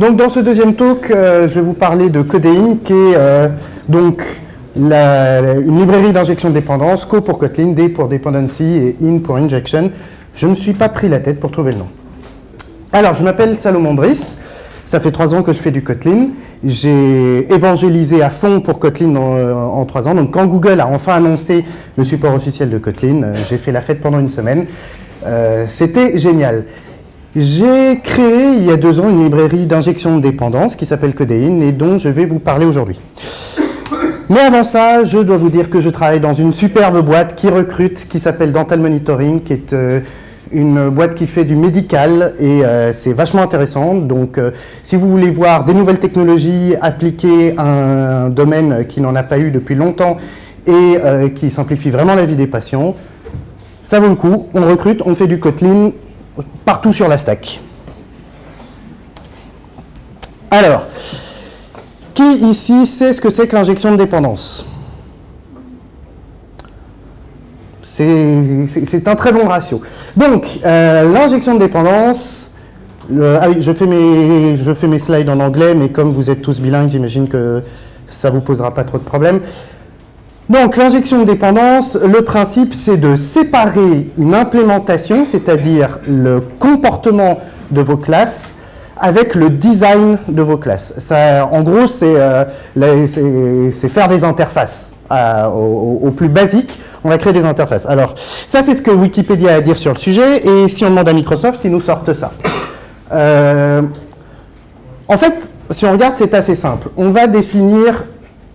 Donc dans ce deuxième talk, euh, je vais vous parler de Codeine, qui est euh, donc une librairie d'injection de dépendance, Co pour Kotlin, D pour Dependency et In pour Injection. Je ne me suis pas pris la tête pour trouver le nom. Alors, je m'appelle Salomon Brice. Ça fait trois ans que je fais du Kotlin. J'ai évangélisé à fond pour Kotlin en, euh, trois ans. Donc, quand Google a enfin annoncé le support officiel de Kotlin, j'ai fait la fête pendant une semaine. C'était génial. J'ai créé il y a deux ans une librairie d'injection de dépendance qui s'appelle Codeine et dont je vais vous parler aujourd'hui. Mais avant ça, je dois vous dire que je travaille dans une superbe boîte qui recrute, qui s'appelle Dental Monitoring, qui est euh, une boîte qui fait du médical et euh, c'est vachement intéressant. Donc, euh, si vous voulez voir des nouvelles technologies appliquées à un domaine qui n'en a pas eu depuis longtemps et qui simplifie vraiment la vie des patients, ça vaut le coup. On recrute, on fait du Kotlin partout sur la stack. Alors, qui ici sait ce que c'est que l'injection de dépendance C'est un très bon ratio. Donc, euh, l'injection de dépendance, ah je fais, mes, je fais mes slides en anglais, mais comme vous êtes tous bilingues, j'imagine que ça ne vous posera pas trop de problèmes. Donc, l'injection de dépendance, le principe, c'est de séparer une implémentation, c'est-à-dire le comportement de vos classes, avec le design de vos classes. Ça, en gros, c'est euh, faire des interfaces. euh, au, au plus basique, on va créer des interfaces. Alors, ça, c'est ce que Wikipédia a à dire sur le sujet, et si on demande à Microsoft, ils nous sortent ça. Euh, en fait, si on regarde, c'est assez simple. On va définir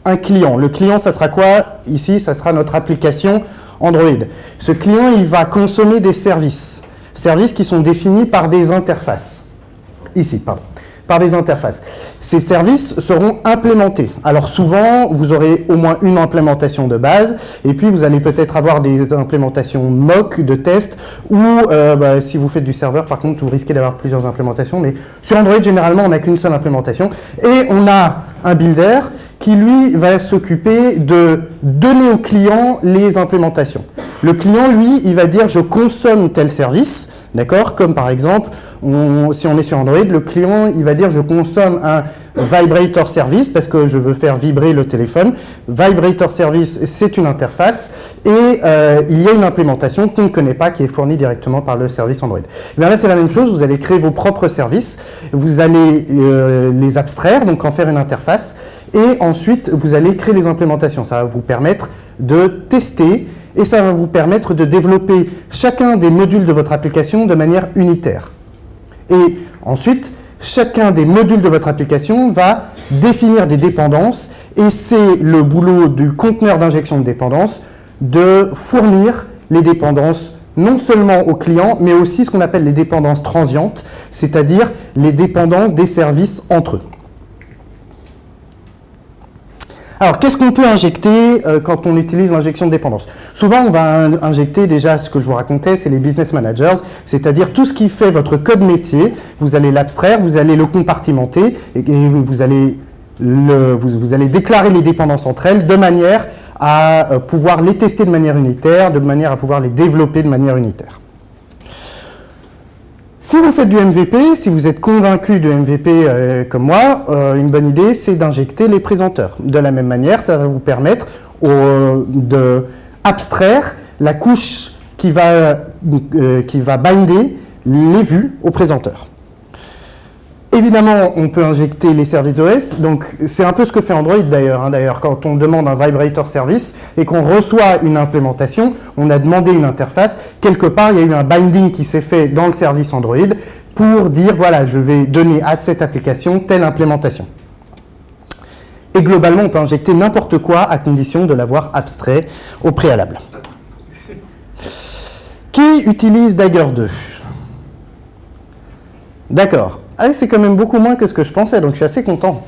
un client. Le client, ça sera quoi Ici, ça sera notre application Android. Ce client, il va consommer des services. Services qui sont définis par des interfaces. Ici, pardon. Par des interfaces. Ces services seront implémentés. Alors souvent, vous aurez au moins une implémentation de base, et puis vous allez peut-être avoir des implémentations mock de test, ou euh, bah, si vous faites du serveur, par contre, vous risquez d'avoir plusieurs implémentations, mais sur Android, généralement, on n'a qu'une seule implémentation, et on a un builder qui, lui, va s'occuper de donner au client les implémentations. Le client, lui, il va dire, je consomme tel service, D'accord Comme par exemple, si on est sur Android, le client il va dire je consomme un vibrator service parce que je veux faire vibrer le téléphone. Vibrator service, c'est une interface et euh, il y a une implémentation qu'on ne connaît pas qui est fournie directement par le service Android. Bien là, c'est la même chose. Vous allez créer vos propres services, vous allez euh, les abstraire, donc en faire une interface, et ensuite vous allez créer les implémentations. Ça va vous permettre de tester et ça va vous permettre de développer chacun des modules de votre application de manière unitaire. Et ensuite, chacun des modules de votre application va définir des dépendances et c'est le boulot du conteneur d'injection de dépendance de fournir les dépendances non seulement aux clients, mais aussi ce qu'on appelle les dépendances transientes, c'est-à-dire les dépendances des services entre eux. Alors, qu'est-ce qu'on peut injecter euh, quand on utilise l'injection de dépendance? Souvent, on va in- injecter déjà ce que je vous racontais, c'est les business managers, c'est-à-dire tout ce qui fait votre code métier, vous allez l'abstraire, vous allez le compartimenter et, vous allez déclarer les dépendances entre elles de manière à euh, pouvoir les tester de manière unitaire, de manière à pouvoir les développer de manière unitaire. Si vous faites du MVP, si vous êtes convaincu de MVP euh, comme moi, euh, une bonne idée, c'est d'injecter les présenteurs. De la même manière, ça va vous permettre au- de abstraire la couche qui va, euh, qui va binder les vues au présenteur. Évidemment, on peut injecter les services d'OS, donc c'est un peu ce que fait Android d'ailleurs. hein. D'ailleurs, quand on demande un vibrator service et qu'on reçoit une implémentation, on a demandé une interface. Quelque part, il y a eu un binding qui s'est fait dans le service Android pour dire voilà, je vais donner à cette application telle implémentation. Et globalement, on peut injecter n'importe quoi à condition de l'avoir abstrait au préalable. Qui utilise Dagger 2 D'accord. Ah, c'est quand même beaucoup moins que ce que je pensais, donc je suis assez content.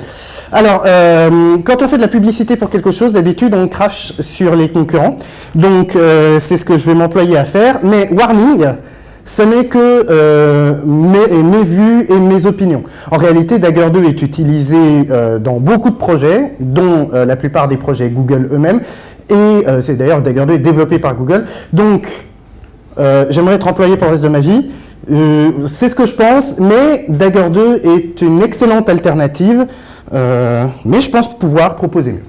Alors, euh, quand on fait de la publicité pour quelque chose, d'habitude, on crache sur les concurrents. Donc, euh, c'est ce que je vais m'employer à faire. Mais warning, ce n'est que euh, mes, vues et mes opinions. En réalité, Dagger 2 est utilisé dans beaucoup de projets, dont la plupart des projets Google eux-mêmes. Et c'est d'ailleurs Dagger 2 est développé par Google. Donc, j'aimerais être employé pour le reste de ma vie. Euh, c'est ce que je pense, mais Dagger 2 est une excellente alternative, euh, mais je pense pouvoir proposer mieux.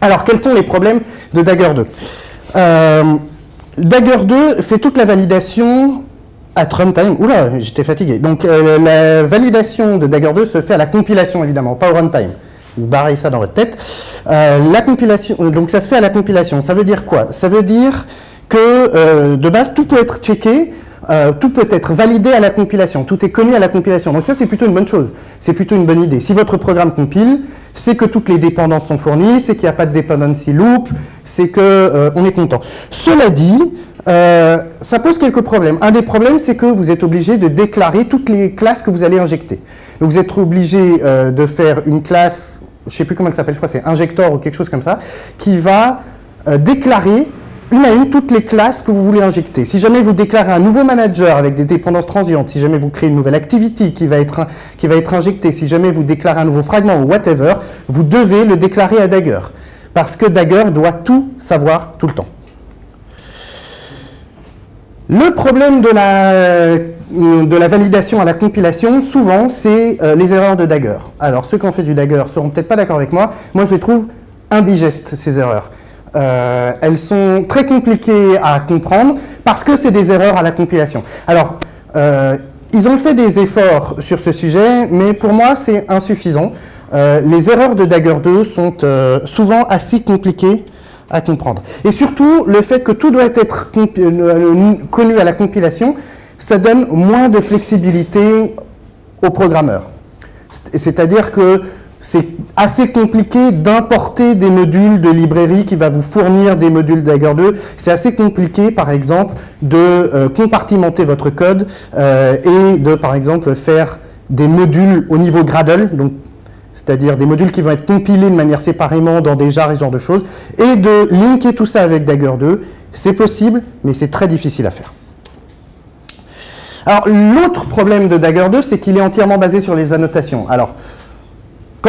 Alors, quels sont les problèmes de Dagger 2 euh, Dagger 2 fait toute la validation at runtime. Oula, j'étais fatigué. Donc, la validation de Dagger 2 se fait à la compilation, évidemment, pas au runtime. Vous barrez ça dans votre tête. la compilation, donc, ça se fait à la compilation. Ça veut dire quoi? Ça veut dire que, de base, tout peut être checké euh, tout peut être validé à la compilation, tout est connu à la compilation. Donc ça, c'est plutôt une bonne chose, c'est plutôt une bonne idée. Si votre programme compile, c'est que toutes les dépendances sont fournies, c'est qu'il n'y a pas de dependency loop, c'est qu'on euh, est content. Cela dit, euh, ça pose quelques problèmes. Un des problèmes, c'est que vous êtes obligé de déclarer toutes les classes que vous allez injecter. Vous êtes obligé de faire une classe, je ne sais plus comment elle s'appelle, je crois que c'est injector ou quelque chose comme ça, qui va déclarer une à une toutes les classes que vous voulez injecter. Si jamais vous déclarez un nouveau manager avec des dépendances transientes, si jamais vous créez une nouvelle activity qui va être, qui va être injectée, si jamais vous déclarez un nouveau fragment ou whatever, vous devez le déclarer à Dagger. Parce que Dagger doit tout savoir tout le temps. Le problème de la, de la validation à la compilation, souvent, c'est euh, les erreurs de Dagger. Alors, ceux qui ont fait du Dagger seront peut-être pas d'accord avec moi. Moi, je les trouve indigestes, ces erreurs. Euh, elles sont très compliquées à comprendre parce que c'est des erreurs à la compilation. Alors, euh, ils ont fait des efforts sur ce sujet, mais pour moi, c'est insuffisant. Euh, les erreurs de Dagger 2 sont souvent assez compliquées à comprendre. Et surtout, le fait que tout doit être connu à la compilation, ça donne moins de flexibilité aux programmeurs. C'est-à-dire que c'est assez compliqué d'importer des modules de librairie qui va vous fournir des modules Dagger 2. C'est assez compliqué, par exemple, de euh, compartimenter votre code euh, et de, par exemple, faire des modules au niveau Gradle, donc c'est-à-dire des modules qui vont être compilés de manière séparément dans des jars et ce genre de choses, et de linker tout ça avec Dagger 2. C'est possible, mais c'est très difficile à faire. Alors, l'autre problème de Dagger 2, c'est qu'il est entièrement basé sur les annotations. Alors,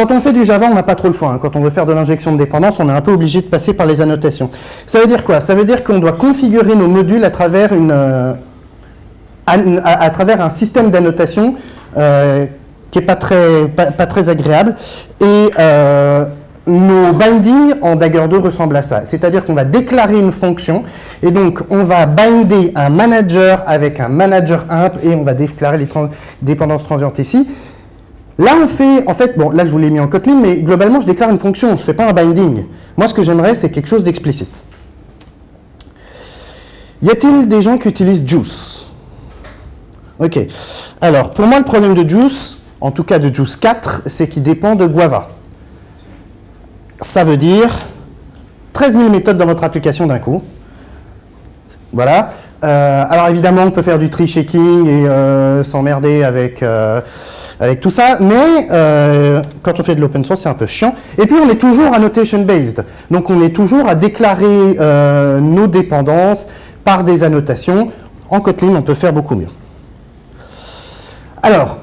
quand on fait du Java, on n'a pas trop le choix. Hein. Quand on veut faire de l'injection de dépendance, on est un peu obligé de passer par les annotations. Ça veut dire quoi? Ça veut dire qu'on doit configurer nos modules à travers, euh, un système d'annotation euh, qui n'est pas très, pas, très agréable. Et euh, nos bindings en Dagger 2 ressemblent à ça. C'est-à-dire qu'on va déclarer une fonction et donc on va binder un manager avec un manager imp et on va déclarer les dépendances transientes ici. Là, on fait, en fait, bon, là, je vous l'ai mis en Kotlin, mais globalement, je déclare une fonction, je ne fais pas un binding. Moi, ce que j'aimerais, c'est quelque chose d'explicite. Y a-t-il des gens qui utilisent Juice? Ok. Alors, pour moi, le problème de Juice, en tout cas de Juice 4, c'est qu'il dépend de Guava. Ça veut dire 13 000 méthodes dans votre application d'un coup. Voilà. Euh, alors évidemment, on peut faire du tree shaking et euh, s'emmerder avec euh, avec tout ça, mais quand on fait de l'open source, c'est un peu chiant. Et puis, on est toujours annotation-based. Donc, on est toujours à déclarer nos dépendances par des annotations. En Kotlin, on peut faire beaucoup mieux. Alors,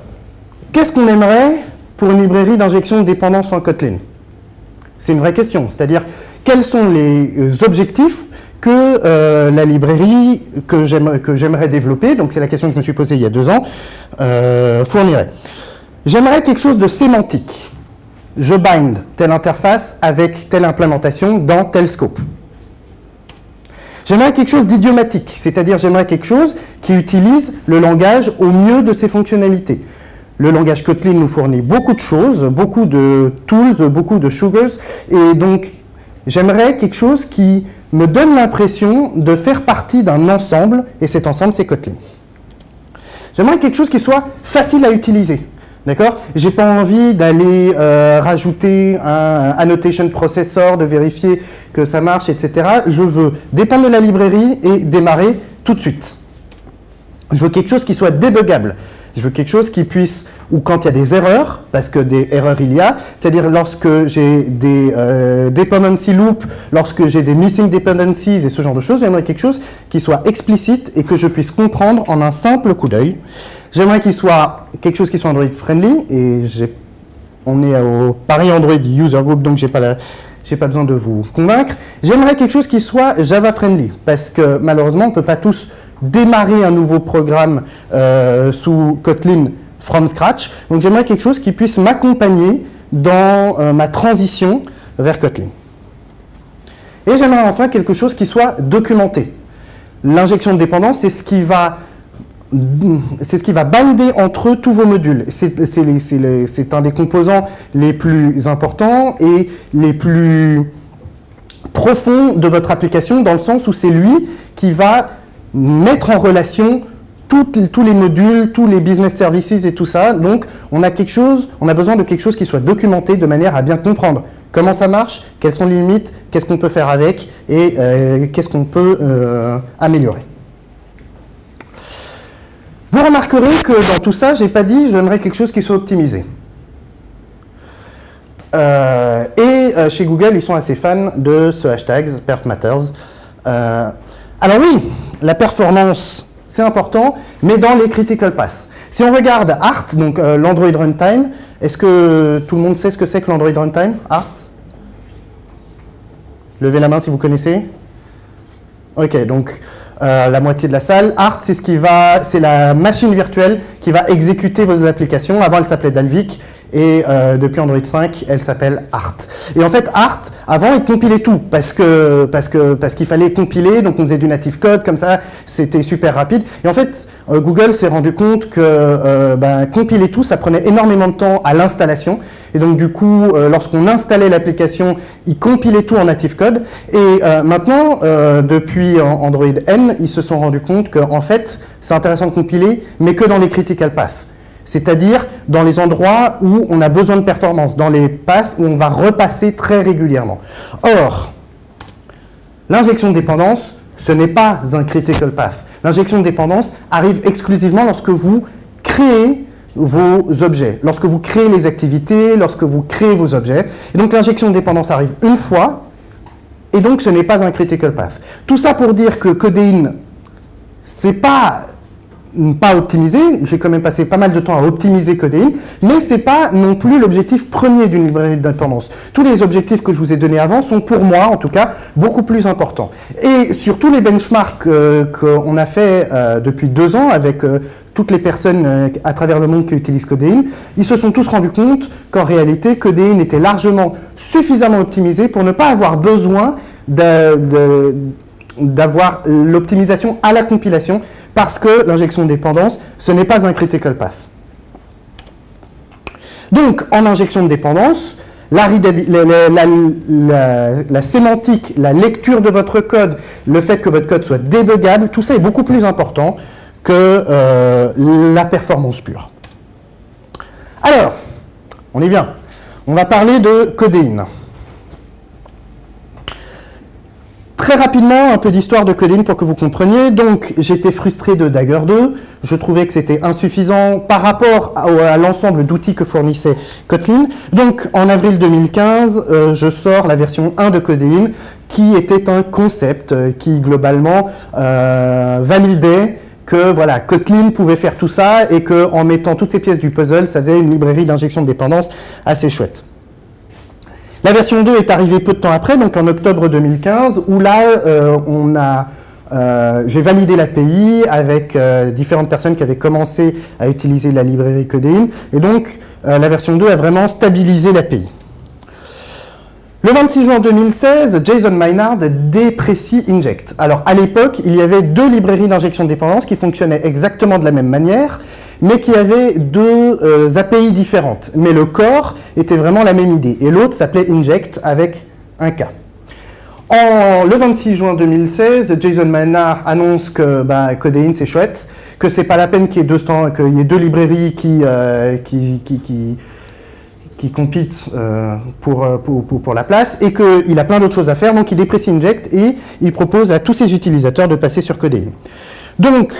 qu'est-ce qu'on aimerait pour une librairie d'injection de dépendance en Kotlin? C'est une vraie question. C'est-à-dire, quels sont les objectifs que la librairie que j'aimerais développer, donc c'est la question que je me suis posée il y a deux ans, fournirait. J'aimerais quelque chose de sémantique. Je bind telle interface avec telle implémentation dans tel scope. J'aimerais quelque chose d'idiomatique, c'est-à-dire j'aimerais quelque chose qui utilise le langage au mieux de ses fonctionnalités. Le langage Kotlin nous fournit beaucoup de choses, beaucoup de tools, beaucoup de sugars, et donc j'aimerais quelque chose qui me donne l'impression de faire partie d'un ensemble, et cet ensemble c'est Kotlin. J'aimerais quelque chose qui soit facile à utiliser. D'accord? J'ai pas envie d'aller euh, rajouter un, annotation processor, de vérifier que ça marche, etc. Je veux dépendre de la librairie et démarrer tout de suite. Je veux quelque chose qui soit débugable. Je veux quelque chose qui puisse, ou quand il y a des erreurs, parce que des erreurs il y a, c'est-à-dire lorsque j'ai des euh, dependency loops, lorsque j'ai des missing dependencies et ce genre de choses, j'aimerais quelque chose qui soit explicite et que je puisse comprendre en un simple coup d'œil. J'aimerais qu'il soit quelque chose qui soit Android friendly et on est au Paris Android User Group donc j'ai pas pas besoin de vous convaincre. J'aimerais quelque chose qui soit Java friendly parce que malheureusement on ne peut pas tous démarrer un nouveau programme euh, sous Kotlin from scratch. Donc j'aimerais quelque chose qui puisse m'accompagner dans euh, ma transition vers Kotlin. Et j'aimerais enfin quelque chose qui soit documenté. L'injection de dépendance, c'est ce qui va c'est ce qui va binder entre eux tous vos modules. C'est un des composants les plus importants et les plus profonds de votre application, dans le sens où c'est lui qui va mettre en relation tous les modules, tous les business services et tout ça. Donc, on a quelque chose, on a besoin de quelque chose qui soit documenté de manière à bien comprendre comment ça marche, quelles sont les limites, qu'est-ce qu'on peut faire avec et euh, qu'est-ce qu'on peut euh, améliorer. Vous remarquerez que dans tout ça, j'ai pas dit j'aimerais quelque chose qui soit optimisé. Euh, et chez Google, ils sont assez fans de ce hashtag, perf matters. Euh, alors oui, la performance, c'est important, mais dans les critical paths. Si on regarde ART, donc l'Android Runtime, est-ce que tout le monde sait ce que c'est que l'Android Runtime ART? Levez la main si vous connaissez. Ok, donc euh, la moitié de la salle. Art, c'est c'est la machine virtuelle qui va exécuter vos applications. Avant, elle s'appelait Dalvik et euh, depuis Android 5, elle s'appelle Art. Et en fait, Art, avant, il compilait tout parce que parce que parce qu'il fallait compiler, donc on faisait du native code comme ça, c'était super rapide. Et en fait, euh, Google s'est rendu compte que euh, ben, compiler tout, ça prenait énormément de temps à l'installation. Et donc du coup, lorsqu'on installait l'application, il compilait tout en native code. Et maintenant, depuis Android N, ils se sont rendus compte que en fait, c'est intéressant de compiler, mais que dans les critical paths c'est-à-dire dans les endroits où on a besoin de performance, dans les paths où on va repasser très régulièrement. Or, l'injection de dépendance, ce n'est pas un critical path. L'injection de dépendance arrive exclusivement lorsque vous créez vos objets, lorsque vous créez les activités, lorsque vous créez vos objets. Et donc l'injection de dépendance arrive une fois, et donc ce n'est pas un critical path. Tout ça pour dire que Codeine, c'est pas pas optimisé, j'ai quand même passé pas mal de temps à optimiser Codeine, mais c'est pas non plus l'objectif premier d'une librairie d'indépendance. Tous les objectifs que je vous ai donnés avant sont pour moi, en tout cas, beaucoup plus importants. Et sur tous les benchmarks euh, qu'on a fait euh, depuis deux ans avec euh, toutes les personnes à travers le monde qui utilisent Codeine, ils se sont tous rendus compte qu'en réalité, Codeine était largement suffisamment optimisé pour ne pas avoir besoin de d'avoir l'optimisation à la compilation parce que l'injection de dépendance, ce n'est pas un critical path. Donc, en injection de dépendance, la, sémantique, la lecture de votre code, le fait que votre code soit débuggable, tout ça est beaucoup plus important que euh, la performance pure. Alors, on y vient. On va parler de codéine. Très rapidement, un peu d'histoire de Coding pour que vous compreniez. Donc, j'étais frustré de Dagger 2. Je trouvais que c'était insuffisant par rapport à, l'ensemble d'outils que fournissait Kotlin. Donc, en avril 2015, euh, je sors la version 1 de Coding, qui était un concept euh, qui, globalement, euh, validait que voilà, Kotlin pouvait faire tout ça et qu'en mettant toutes ces pièces du puzzle, ça faisait une librairie d'injection de dépendance assez chouette. La version 2 est arrivée peu de temps après, donc en octobre 2015, où là, euh, on a, euh, j'ai validé l'API avec euh, différentes personnes qui avaient commencé à utiliser la librairie Codeine, et donc la version 2 a vraiment stabilisé l'API. Le 26 juin 2016, Jason Maynard déprécie Inject. Alors à l'époque, il y avait deux librairies d'injection de dépendance qui fonctionnaient exactement de la même manière, mais qui avaient deux euh, API différentes. Mais le corps était vraiment la même idée. Et l'autre s'appelait Inject avec un K. Le 26 juin 2016, Jason Maynard annonce que bah, Codeine c'est chouette, que c'est pas la peine qu'il y qu'il y ait deux librairies qui, euh, qui, qui, qui compitent euh, pour, pour, pour, la place et qu'il a plein d'autres choses à faire, donc il déprécie Inject et il propose à tous ses utilisateurs de passer sur Codeine. Donc,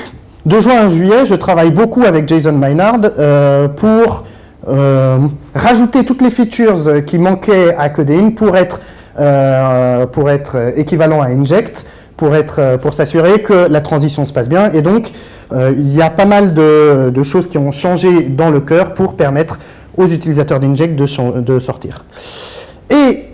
de juin à juillet, je travaille beaucoup avec Jason Maynard euh, pour euh, rajouter toutes les features qui manquaient à Codeine pour être, euh, équivalent à Inject, pour, s'assurer que la transition se passe bien. Et donc, il y a pas mal de, de, choses qui ont changé dans le cœur pour permettre aux utilisateurs d'Inject de, de sortir. Et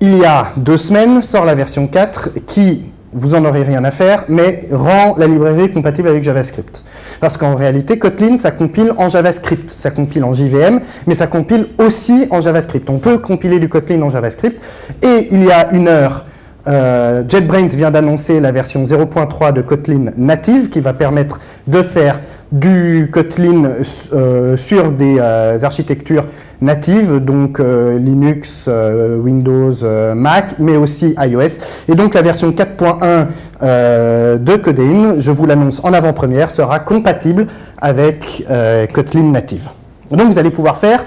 il y a deux semaines sort la version 4 qui vous en aurez rien à faire, mais rend la librairie compatible avec JavaScript. Parce qu'en réalité, Kotlin, ça compile en JavaScript, ça compile en JVM, mais ça compile aussi en JavaScript. On peut compiler du Kotlin en JavaScript, et il y a une heure, euh, JetBrains vient d'annoncer la version 0.3 de Kotlin native, qui va permettre de faire du Kotlin euh, sur des euh, architectures natives, donc Linux, Windows, Mac, mais aussi iOS. Et donc la version 4.1 de Kotlin, je vous l'annonce en avant-première, sera compatible avec Kotlin native. Donc vous allez pouvoir faire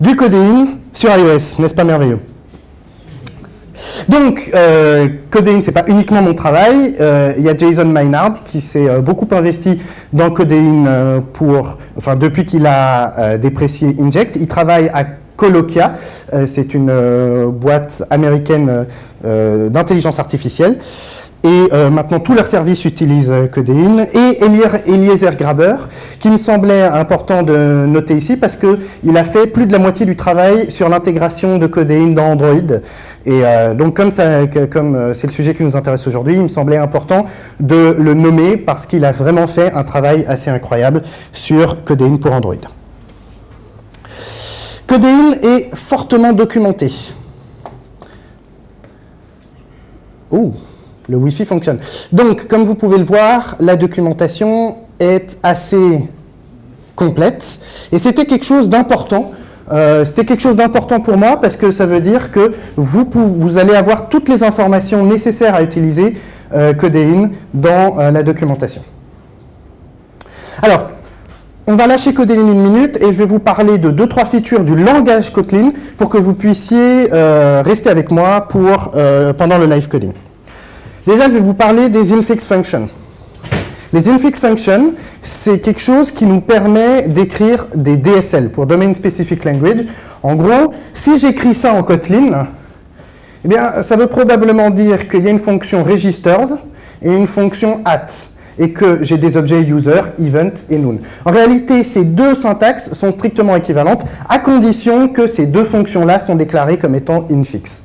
du Kotlin sur iOS, n'est-ce pas merveilleux? Donc, euh, Codeine, ce n'est pas uniquement mon travail. Euh, il y a Jason Maynard qui s'est euh, beaucoup investi dans Codeine euh, pour, enfin, depuis qu'il a déprécié Inject. Il travaille à Coloquia, c'est une boîte américaine d'intelligence artificielle. Et euh, maintenant, tous leurs services utilisent euh, Codeine. Et Eliezer Graber, qui me semblait important de noter ici, parce qu'il a fait plus de la moitié du travail sur l'intégration de Codeine dans Android. Et euh, donc, comme comme c'est le sujet qui nous intéresse aujourd'hui, il me semblait important de le nommer, parce qu'il a vraiment fait un travail assez incroyable sur Codeine pour Android. Codeine est fortement documenté. Ouh le Wi-Fi fonctionne. Donc, comme vous pouvez le voir, la documentation est assez complète. Et c'était quelque chose d'important. Euh, c'était quelque chose d'important pour moi parce que ça veut dire que vous, allez avoir toutes les informations nécessaires à utiliser euh, dans euh, la documentation. Alors, on va lâcher Codeine une minute et je vais vous parler de deux trois features du langage Kotlin pour que vous puissiez rester avec moi pendant le live coding. Déjà, je vais vous parler des infix functions. Les infix functions, c'est quelque chose qui nous permet d'écrire des DSL, pour Domain Specific Language. En gros, si j'écris ça en Kotlin, eh bien, ça veut probablement dire qu'il y a une fonction registers et une fonction at, et que j'ai des objets user, event et noon. En réalité, ces deux syntaxes sont strictement équivalentes, à condition que ces deux fonctions-là sont déclarées comme étant infix.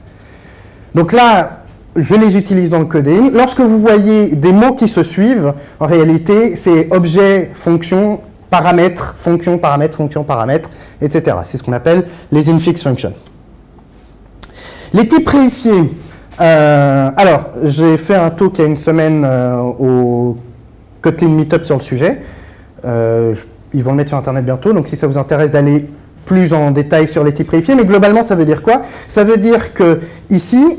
Donc là, je les utilise dans le coding. Lorsque vous voyez des mots qui se suivent, en réalité, c'est objet, fonction, paramètre, fonction, paramètre, fonction, paramètre, etc. C'est ce qu'on appelle les infix functions. Les types préifiés. Euh, alors, j'ai fait un talk il y a une semaine euh, au Kotlin Meetup sur le sujet. Euh, ils vont le mettre sur Internet bientôt, donc si ça vous intéresse d'aller plus en détail sur les types préifiés, mais globalement, ça veut dire quoi? Ça veut dire que ici,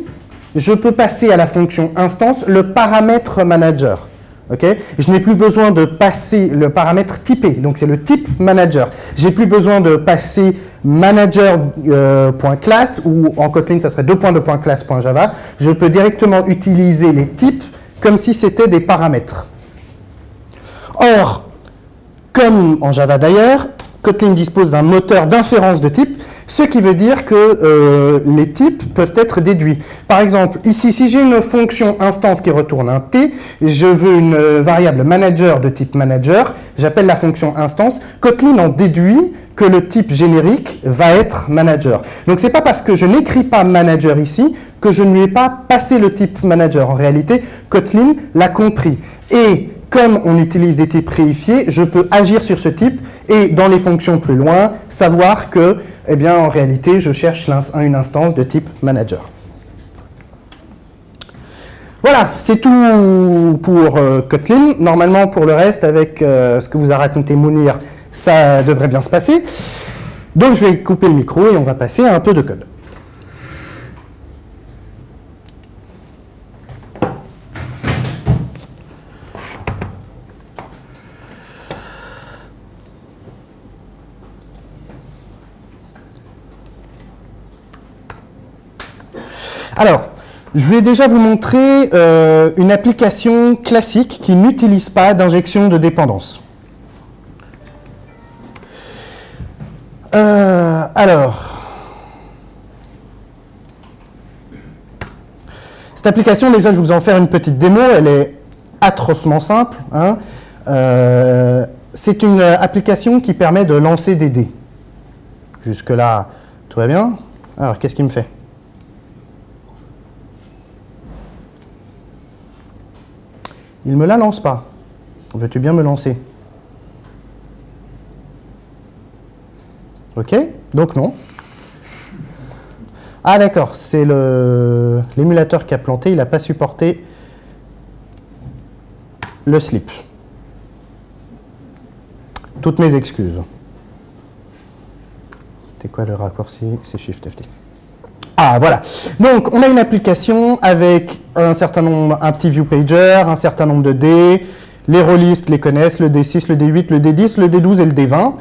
je peux passer à la fonction instance le paramètre manager. je n'ai plus besoin de passer le paramètre typé, donc c'est le type manager. J'ai plus besoin de passer manager.class euh, ou en Kotlin ça serait .class.java. Je peux directement utiliser les types comme si c'était des paramètres. Or, comme en Java d'ailleurs, Kotlin dispose d'un moteur d'inférence de type, ce qui veut dire que euh, les types peuvent être déduits. Par exemple, ici, si j'ai une fonction instance qui retourne un t, je veux une euh, variable manager de type manager, j'appelle la fonction instance, Kotlin en déduit que le type générique va être manager. Donc c'est pas parce que je n'écris pas manager ici que je ne lui ai pas passé le type manager. En réalité, Kotlin l'a compris. Comme on utilise des types préifiés, je peux agir sur ce type et dans les fonctions plus loin, savoir que, eh bien, en réalité, je cherche une instance de type manager. Voilà, c'est tout pour euh, Kotlin. Normalement, pour le reste, avec euh, ce que vous a raconté Mounir, ça devrait bien se passer. Donc, je vais couper le micro et on va passer à un peu de code. Alors, je vais déjà vous montrer euh, une application classique qui n'utilise pas d'injection de dépendance. Euh, alors, cette application, déjà, je vais vous en faire une petite démo. Elle est atrocement simple. Hein. Euh, c'est une application qui permet de lancer des dés. Jusque-là, tout va bien. Alors, qu'est-ce qu'il me fait? Il me la lance pas. Veux-tu bien me lancer? Ok, donc non. Ah d'accord, c'est l'émulateur qui a planté, il n'a pas supporté le slip. Toutes mes excuses. C'est quoi le raccourci? C'est Shift FT. Ah voilà. Donc on a une application avec un certain nombre, un petit view pager, un certain nombre de dés. Les rôlistes les connaissent, le D6, le D8, le D10, le D12 et le D20.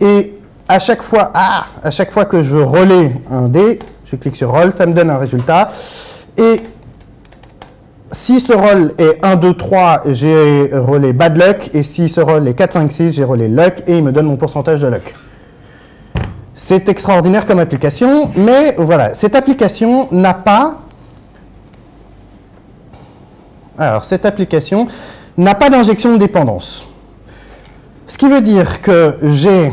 Et à chaque fois, ah, à chaque fois que je relais un dé, je clique sur roll, ça me donne un résultat. Et si ce roll est 1, 2, 3, j'ai relais bad luck. Et si ce roll est 4, 5, 6, j'ai relais luck. Et il me donne mon pourcentage de luck. C'est extraordinaire comme application, mais voilà, cette application n'a pas... Cette application n'a pas d'injection de dépendance. Ce qui veut dire que j'ai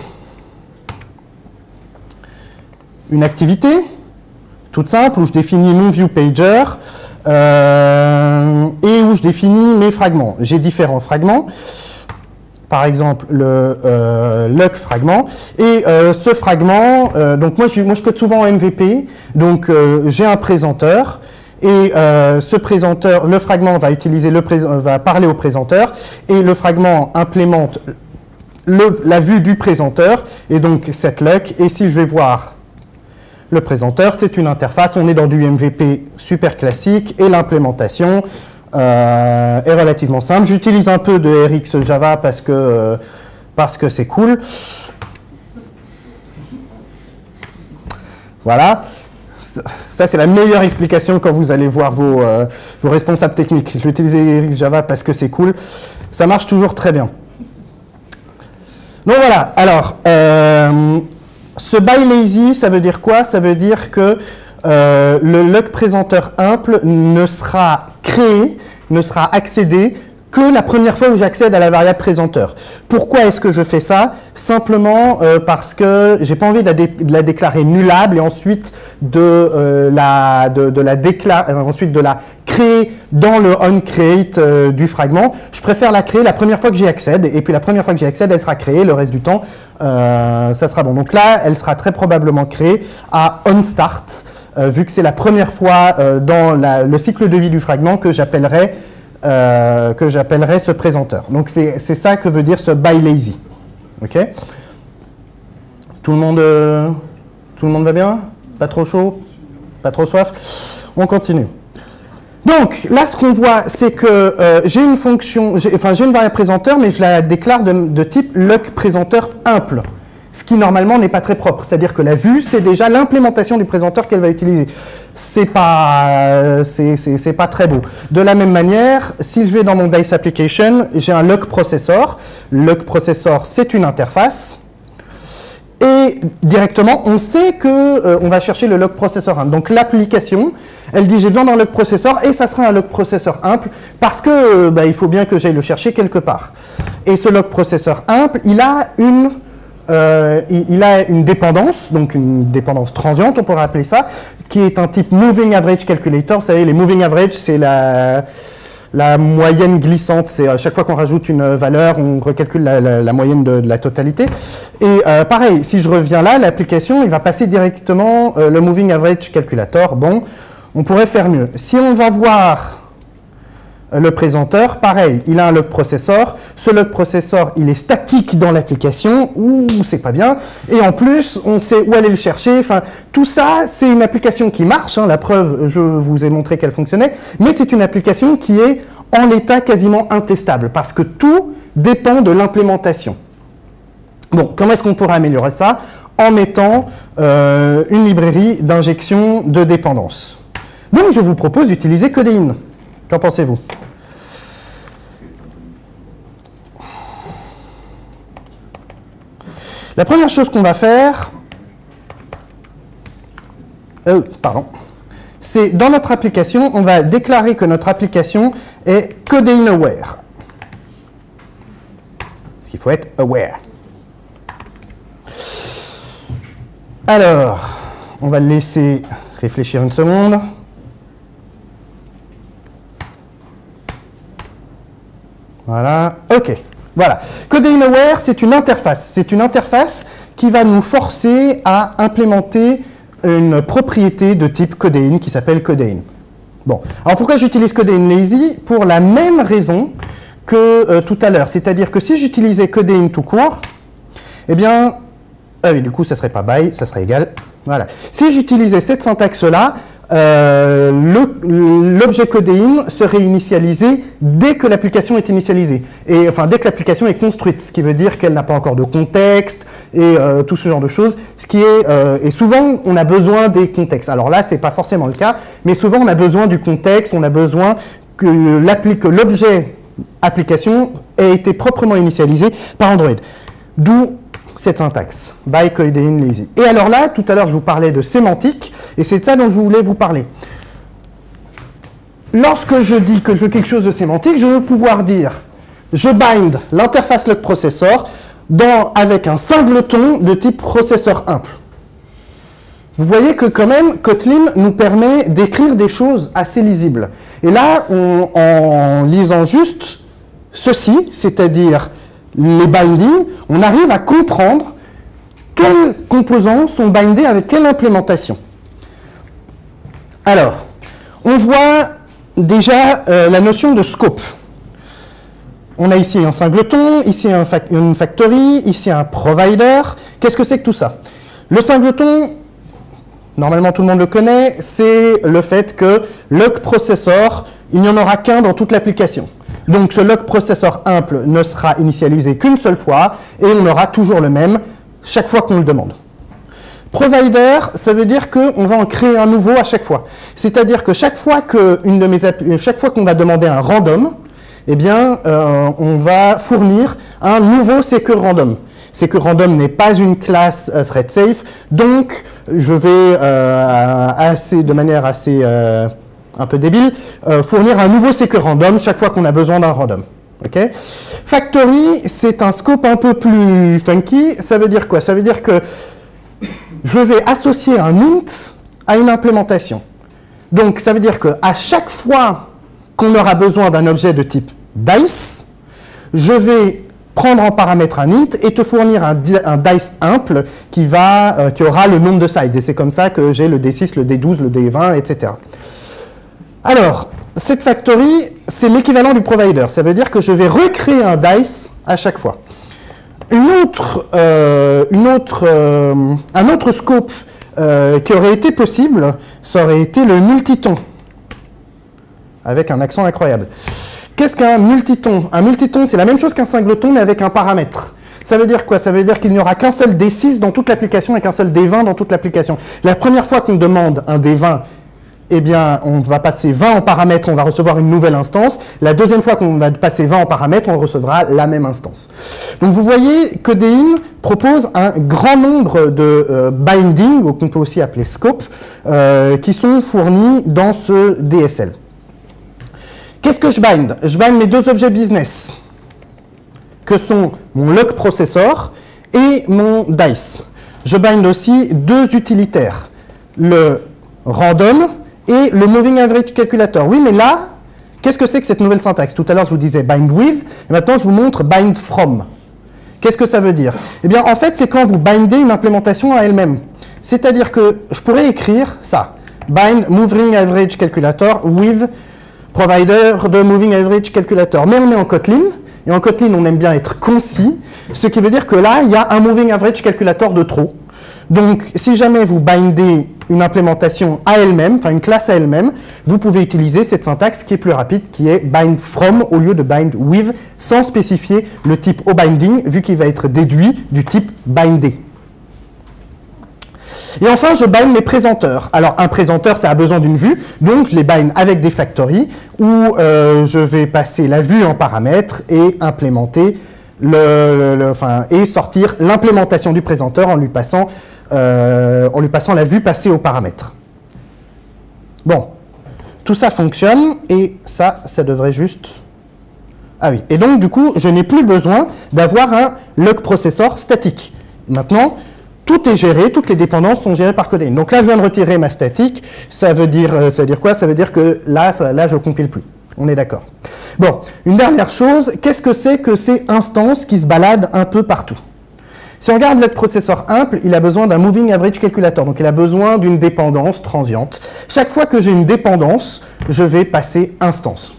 une activité, toute simple, où je définis mon view pager euh, et où je définis mes fragments. J'ai différents fragments par exemple le euh, luck fragment. Et euh, ce fragment, euh, donc moi je, moi je code souvent en MVP, donc j'ai un présenteur. Et ce présenteur, le fragment va utiliser le va parler au présenteur et le fragment implémente le, la vue du présenteur et donc cette luck. Et si je vais voir le présenteur, c'est une interface. On est dans du MVP super classique et l'implémentation est relativement simple. J'utilise un peu de RX Java parce que euh, parce que c'est cool. Voilà. Ça, c'est la meilleure explication quand vous allez voir vos, euh, vos responsables techniques. J'utilise RX Java parce que c'est cool. Ça marche toujours très bien. Donc voilà. Alors, ce by lazy, ça veut dire quoi? Ça veut dire que euh, le log présenteur imple ne sera créé, ne sera accédé que la première fois où j'accède à la variable présenteur. Pourquoi est-ce que je fais ça? Simplement euh, parce que j'ai pas envie de la, déclarer nullable et ensuite de euh, la ensuite de la créer dans le onCreate du fragment. Je préfère la créer la première fois que j'y accède et puis la première fois que j'y accède, elle sera créée. Le reste du temps, ça sera bon. Donc là, elle sera très probablement créée à onStart. Euh, vu que c'est la première fois euh, dans le cycle de vie du fragment que j'appellerai euh, ce présenteur. Donc c'est ça que veut dire ce by lazy. Ok? Tout le, monde, tout le monde va bien? Pas trop chaud? Pas trop soif? On continue. Donc là, ce qu'on voit, c'est que j'ai une fonction, enfin j'ai une variable présenteur, mais je la déclare de, type loc présenteur imple ce qui normalement n'est pas très propre. C'est-à-dire que la vue, c'est déjà l'implémentation du présenteur qu'elle va utiliser. C'est pas, c'est pas très beau. De la même manière, si je vais dans mon Dice Application, j'ai un lock processor. Lock processor, c'est une interface. Et directement, on sait que euh, on va chercher le lock processor 1. Donc l'application, elle dit j'ai besoin d'un lock processor et ça sera un lock processor imple parce que euh, bah, il faut bien que j'aille le chercher quelque part. Et ce lock processor imple, il a une euh, il, a une dépendance, donc une dépendance transiente, on pourrait appeler ça, qui est un type Moving Average Calculator. Vous savez, les Moving Average, c'est la, moyenne glissante. C'est à chaque fois qu'on rajoute une valeur, on recalcule la, moyenne de, la totalité. Et euh, pareil, si je reviens là, l'application, il va passer directement euh, le Moving Average Calculator. Bon, on pourrait faire mieux. Si on va voir le présenteur, pareil, il a un log processor. Ce log processor, il est statique dans l'application. Ouh, c'est pas bien. Et en plus, on sait où aller le chercher. Enfin, tout ça, c'est une application qui marche. Hein. La preuve, je vous ai montré qu'elle fonctionnait. Mais c'est une application qui est en l'état quasiment intestable parce que tout dépend de l'implémentation. Bon, comment est-ce qu'on pourrait améliorer ça En mettant euh, une librairie d'injection de dépendance? Donc, je vous propose d'utiliser Codeine. Qu'en pensez-vous La première chose qu'on va faire, euh, pardon, c'est dans notre application, on va déclarer que notre application est codeine aware. Parce qu'il faut être aware. Alors, on va le laisser réfléchir une seconde. Voilà, ok. Voilà. Codeine Aware, c'est une interface. C'est une interface qui va nous forcer à implémenter une propriété de type Codeine qui s'appelle Codeine. Bon, alors pourquoi j'utilise Codeine Lazy? Pour la même raison que euh, tout à l'heure. C'est-à-dire que si j'utilisais Codeine tout court, eh bien, ah oui, du coup, ça serait pas by, ça serait égal. Voilà. Si j'utilisais cette syntaxe-là, euh, l'objet codéine serait initialisé dès que l'application est initialisée. Et enfin, dès que l'application est construite, ce qui veut dire qu'elle n'a pas encore de contexte et euh, tout ce genre de choses. Ce qui est, euh, et souvent, on a besoin des contextes. Alors là, c'est pas forcément le cas, mais souvent, on a besoin du contexte, on a besoin que l'objet application ait été proprement initialisé par Android. D'où cette syntaxe, by Codeine Lazy. Et alors là, tout à l'heure, je vous parlais de sémantique, et c'est de ça dont je voulais vous parler. Lorsque je dis que je veux quelque chose de sémantique, je veux pouvoir dire je bind l'interface log processor avec un singleton de type processeur simple. Vous voyez que quand même, Kotlin nous permet d'écrire des choses assez lisibles. Et là, en lisant juste ceci, c'est-à-dire les bindings, on arrive à comprendre quels composants sont bindés avec quelle implémentation. Alors, on voit déjà euh, la notion de scope. On a ici un singleton, ici un une factory, ici un provider. Qu'est-ce que c'est que tout ça? Le singleton, normalement tout le monde le connaît, c'est le fait que le processor, il n'y en aura qu'un dans toute l'application. Donc ce lock processor simple ne sera initialisé qu'une seule fois et on aura toujours le même chaque fois qu'on le demande. Provider, ça veut dire qu'on va en créer un nouveau à chaque fois. C'est-à-dire que chaque fois qu'on va demander un random, eh bien, euh, on va fournir un nouveau secure random. Secure random n'est pas une classe euh, thread safe, donc je vais euh, assez, de manière assez un peu débile, euh, fournir un nouveau secure random chaque fois qu'on a besoin d'un random. Factory, c'est un scope un peu plus funky. Ça veut dire quoi? Ça veut dire que je vais associer un int à une implémentation. Donc, ça veut dire qu'à chaque fois qu'on aura besoin d'un objet de type dice, je vais prendre en paramètre un int et te fournir un, dice simple qui, va, euh, qui aura le nombre de sides. Et c'est comme ça que j'ai le D6, le D12, le D20, etc. Alors, cette factory, c'est l'équivalent du provider. Ça veut dire que je vais recréer un dice à chaque fois. Euh, euh, un autre scope euh, qui aurait été possible, ça aurait été le multiton, avec un accent incroyable. Qu'est-ce qu'un multiton? Un multiton, c'est la même chose qu'un singleton, mais avec un paramètre. Ça veut dire quoi? Ça veut dire qu'il n'y aura qu'un seul D6 dans toute l'application et qu'un seul D20 dans toute l'application. La première fois qu'on demande un D20 eh bien, on va passer 20 en paramètres, on va recevoir une nouvelle instance. La deuxième fois qu'on va passer 20 en paramètres, on recevra la même instance. Donc vous voyez que Dein propose un grand nombre de euh, bindings, qu'on peut aussi appeler scope, euh, qui sont fournis dans ce DSL. Qu'est-ce que je bind? Je bind mes deux objets business, que sont mon lock processor et mon dice. Je bind aussi deux utilitaires, le random et le moving average calculator. Oui, mais là, qu'est-ce que c'est que cette nouvelle syntaxe? Tout à l'heure, je vous disais bind with, et maintenant, je vous montre bind from. Qu'est-ce que ça veut dire? Eh bien, en fait, c'est quand vous bindez une implémentation à elle-même. C'est-à-dire que je pourrais écrire ça. Bind moving average calculator with provider de moving average calculator. Mais on est en Kotlin, et en Kotlin, on aime bien être concis, ce qui veut dire que là, il y a un moving average calculator de trop. Donc, si jamais vous bindez une implémentation à elle-même, enfin une classe à elle-même, vous pouvez utiliser cette syntaxe qui est plus rapide, qui est bind from au lieu de bind with, sans spécifier le type au binding, vu qu'il va être déduit du type bindé. Et enfin, je bind mes présenteurs. Alors, un présenteur, ça a besoin d'une vue, donc je les bind avec des factories, où euh, je vais passer la vue en paramètres et implémenter et sortir l'implémentation du présenteur en lui passant euh, la vue passée aux paramètres. Bon, tout ça fonctionne, et ça, ça devrait juste... Ah oui, et donc du coup, je n'ai plus besoin d'avoir un log processor statique. Maintenant, tout est géré, toutes les dépendances sont gérées par Codeine. Donc là, je viens de retirer ma statique, ça veut dire, euh, ça veut dire quoi? Ça veut dire que là, ça, là je ne compile plus. On est d'accord. Bon, une dernière chose, qu'est-ce que c'est que ces instances qui se baladent un peu partout? Si on regarde le processeur Imple, il a besoin d'un moving average calculator, donc il a besoin d'une dépendance transiente. Chaque fois que j'ai une dépendance, je vais passer instance.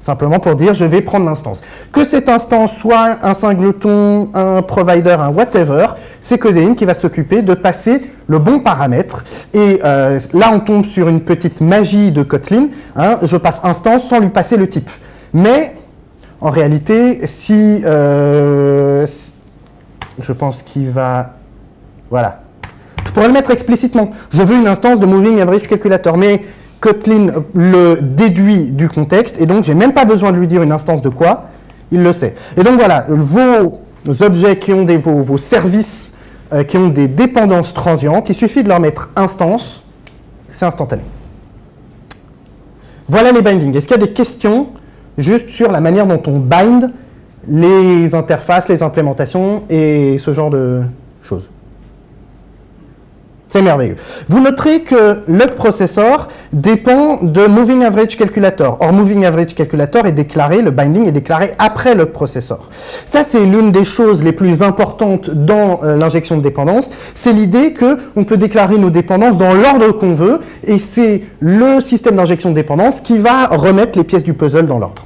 Simplement pour dire, je vais prendre l'instance. Que cette instance soit un singleton, un provider, un whatever, c'est Codeine qui va s'occuper de passer le bon paramètre. Et euh, là, on tombe sur une petite magie de Kotlin. Hein. je passe instance sans lui passer le type. Mais, en réalité, si, euh, je pense qu'il va... Voilà. Je pourrais le mettre explicitement. Je veux une instance de moving average calculator. Mais Kotlin le déduit du contexte, et donc j'ai même pas besoin de lui dire une instance de quoi, il le sait. Et donc voilà, vos objets qui ont des, vos, services euh, qui ont des dépendances transientes, il suffit de leur mettre instance, c'est instantané. Voilà les bindings. Est-ce qu'il y a des questions juste sur la manière dont on bind les interfaces, les implémentations et ce genre de choses? C'est merveilleux. Vous noterez que le processor dépend de Moving Average Calculator. Or, Moving Average Calculator est déclaré, le binding est déclaré après le processor. Ça, c'est l'une des choses les plus importantes dans euh, l'injection de dépendance. C'est l'idée qu'on peut déclarer nos dépendances dans l'ordre qu'on veut, et c'est le système d'injection de dépendance qui va remettre les pièces du puzzle dans l'ordre.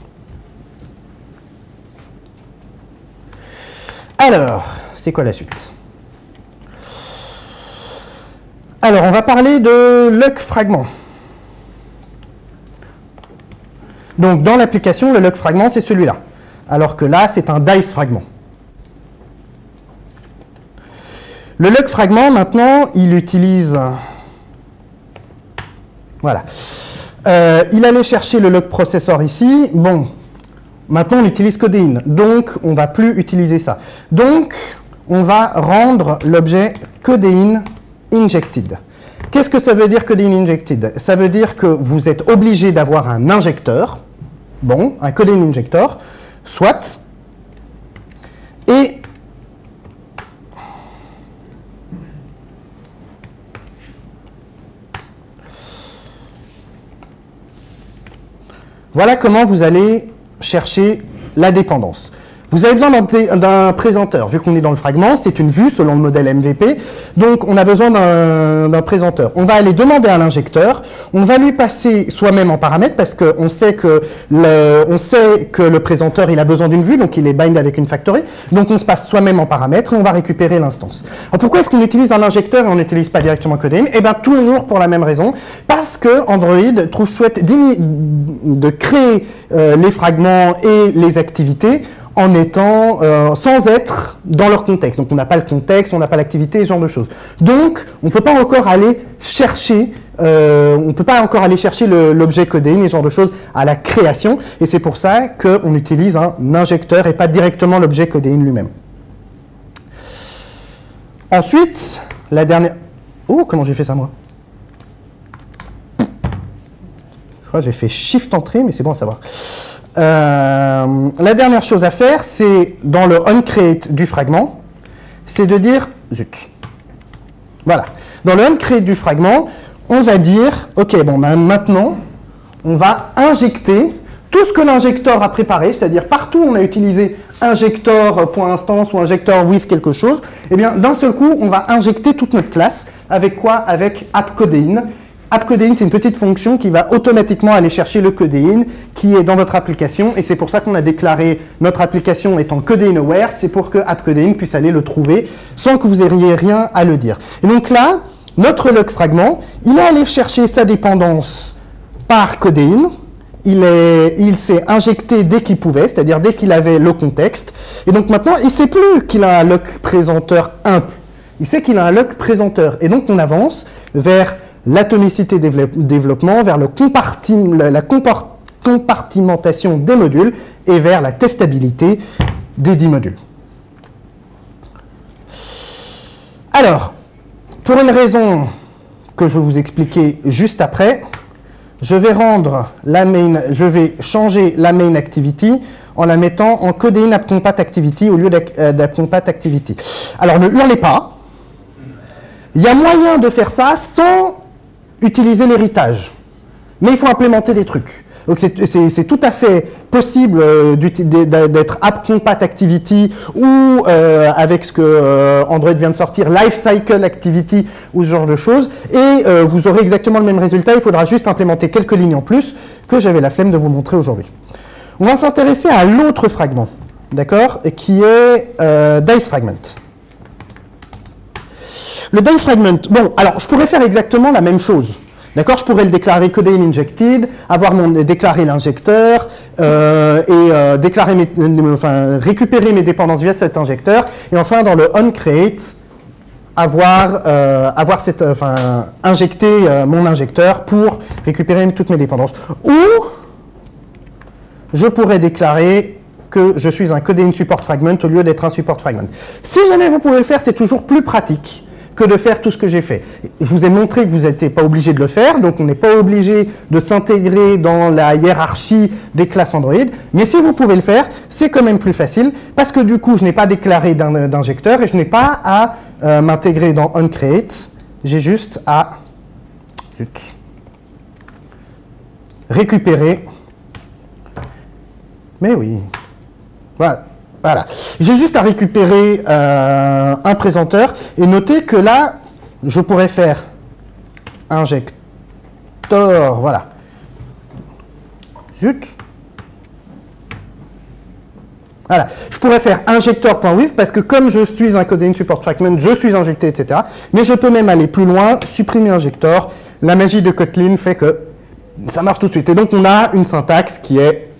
Alors, c'est quoi la suite? Alors, on va parler de lock fragment. Donc, dans l'application, le lock fragment, c'est celui-là. Alors que là, c'est un dice fragment. Le lock fragment, maintenant, il utilise... Voilà. Euh, il allait chercher le lock processor ici. Bon, maintenant, on utilise codeine. Donc, on ne va plus utiliser ça. Donc, on va rendre l'objet codeine injected. Qu'est-ce que ça veut dire coding injected Ça veut dire que vous êtes obligé d'avoir un injecteur, bon, un coding injector, soit, et Voilà comment vous allez chercher la dépendance. Vous avez besoin d'un présenteur. Vu qu'on est dans le fragment, c'est une vue selon le modèle MVP. Donc, on a besoin d'un présenteur. On va aller demander à l'injecteur. On va lui passer soi-même en paramètre parce qu'on sait que le, sait que le présenteur, il a besoin d'une vue, donc il est bind avec une factory. Donc, on se passe soi-même en paramètre et on va récupérer l'instance. Alors, pourquoi est-ce qu'on utilise un injecteur et on n'utilise pas directement Codeine Eh bien, toujours pour la même raison. Parce que Android trouve chouette de créer euh, les fragments et les activités en étant euh, sans être dans leur contexte. Donc on n'a pas le contexte, on n'a pas l'activité, ce genre de choses. Donc on ne peut pas encore aller chercher, euh, l'objet codé, ce genre de choses à la création, et c'est pour ça qu'on utilise un injecteur et pas directement l'objet codéine lui-même. Ensuite, la dernière. Oh, comment j'ai fait ça moi? Je crois que j'ai fait Shift entrée, mais c'est bon à savoir. Euh, la dernière chose à faire, c'est dans le onCreate du fragment, c'est de dire. Voilà. Dans le onCreate du fragment, on va dire, ok, bon, ben, maintenant, on va injecter tout ce que l'injecteur a préparé, c'est-à-dire partout où on a utilisé injector.instance ou injector with quelque chose, eh bien d'un seul coup, on va injecter toute notre classe avec quoi? Avec AppCodeine AppCodeine, c'est une petite fonction qui va automatiquement aller chercher le codéine qui est dans votre application. Et c'est pour ça qu'on a déclaré notre application étant codéine aware. C'est pour que AppCodeine puisse aller le trouver sans que vous ayez rien à le dire. Et donc là, notre log fragment, il est allé chercher sa dépendance par codéine. Il s'est injecté dès qu'il pouvait, c'est-à-dire dès qu'il avait le contexte. Et donc maintenant, il ne sait plus qu'il a un lock présenteur imp. Il sait qu'il a un lock présenteur. Et donc on avance vers l'atomicité développement, vers le la compartimentation des modules et vers la testabilité des 10 modules. Alors, pour une raison que je vais vous expliquer juste après, je vais rendre la main, je vais changer la main activity en la mettant en codeine appcompat activity au lieu euh, d'appcompat activity. Alors ne hurlez pas. Il y a moyen de faire ça sans utiliser l'héritage. Mais il faut implémenter des trucs. Donc c'est tout à fait possible euh, d'être App Compat Activity ou euh, avec ce que euh, Android vient de sortir, Lifecycle Activity ou ce genre de choses. Et vous aurez exactement le même résultat. Il faudra juste implémenter quelques lignes en plus que j'avais la flemme de vous montrer aujourd'hui. On va s'intéresser à l'autre fragment, d'accord, qui est Dice Fragment. Le Dice Fragment, bon, alors je pourrais faire exactement la même chose. D'accord? Je pourrais le déclarer codé injected, avoir mon, déclarer l'injecteur euh, et euh, déclarer euh, enfin, récupérer mes dépendances via cet injecteur. Et enfin, dans le onCreate, avoir, avoir cette, enfin, injecter mon injecteur pour récupérer toutes mes dépendances. Ou je pourrais déclarer que je suis un codé in support fragment au lieu d'être un support fragment. Si jamais vous pouvez le faire, c'est toujours plus pratique que de faire tout ce que j'ai fait. Je vous ai montré que vous n'étiez pas obligé de le faire, donc on n'est pas obligé de s'intégrer dans la hiérarchie des classes Android, mais si vous pouvez le faire, c'est quand même plus facile, parce que du coup, je n'ai pas déclaré d'injecteur et je n'ai pas à euh, m'intégrer dans onCreate, j'ai juste à récupérer. Mais oui. Voilà. Voilà. J'ai juste à récupérer euh, un présenteur et noter que là, je pourrais faire injector, voilà. Zut. Voilà. Je pourrais faire injector.with parce que comme je suis un coding support fragment, je suis injecté, etc. Mais je peux même aller plus loin, supprimer injector. La magie de Kotlin fait que ça marche tout de suite. Et donc on a une syntaxe qui est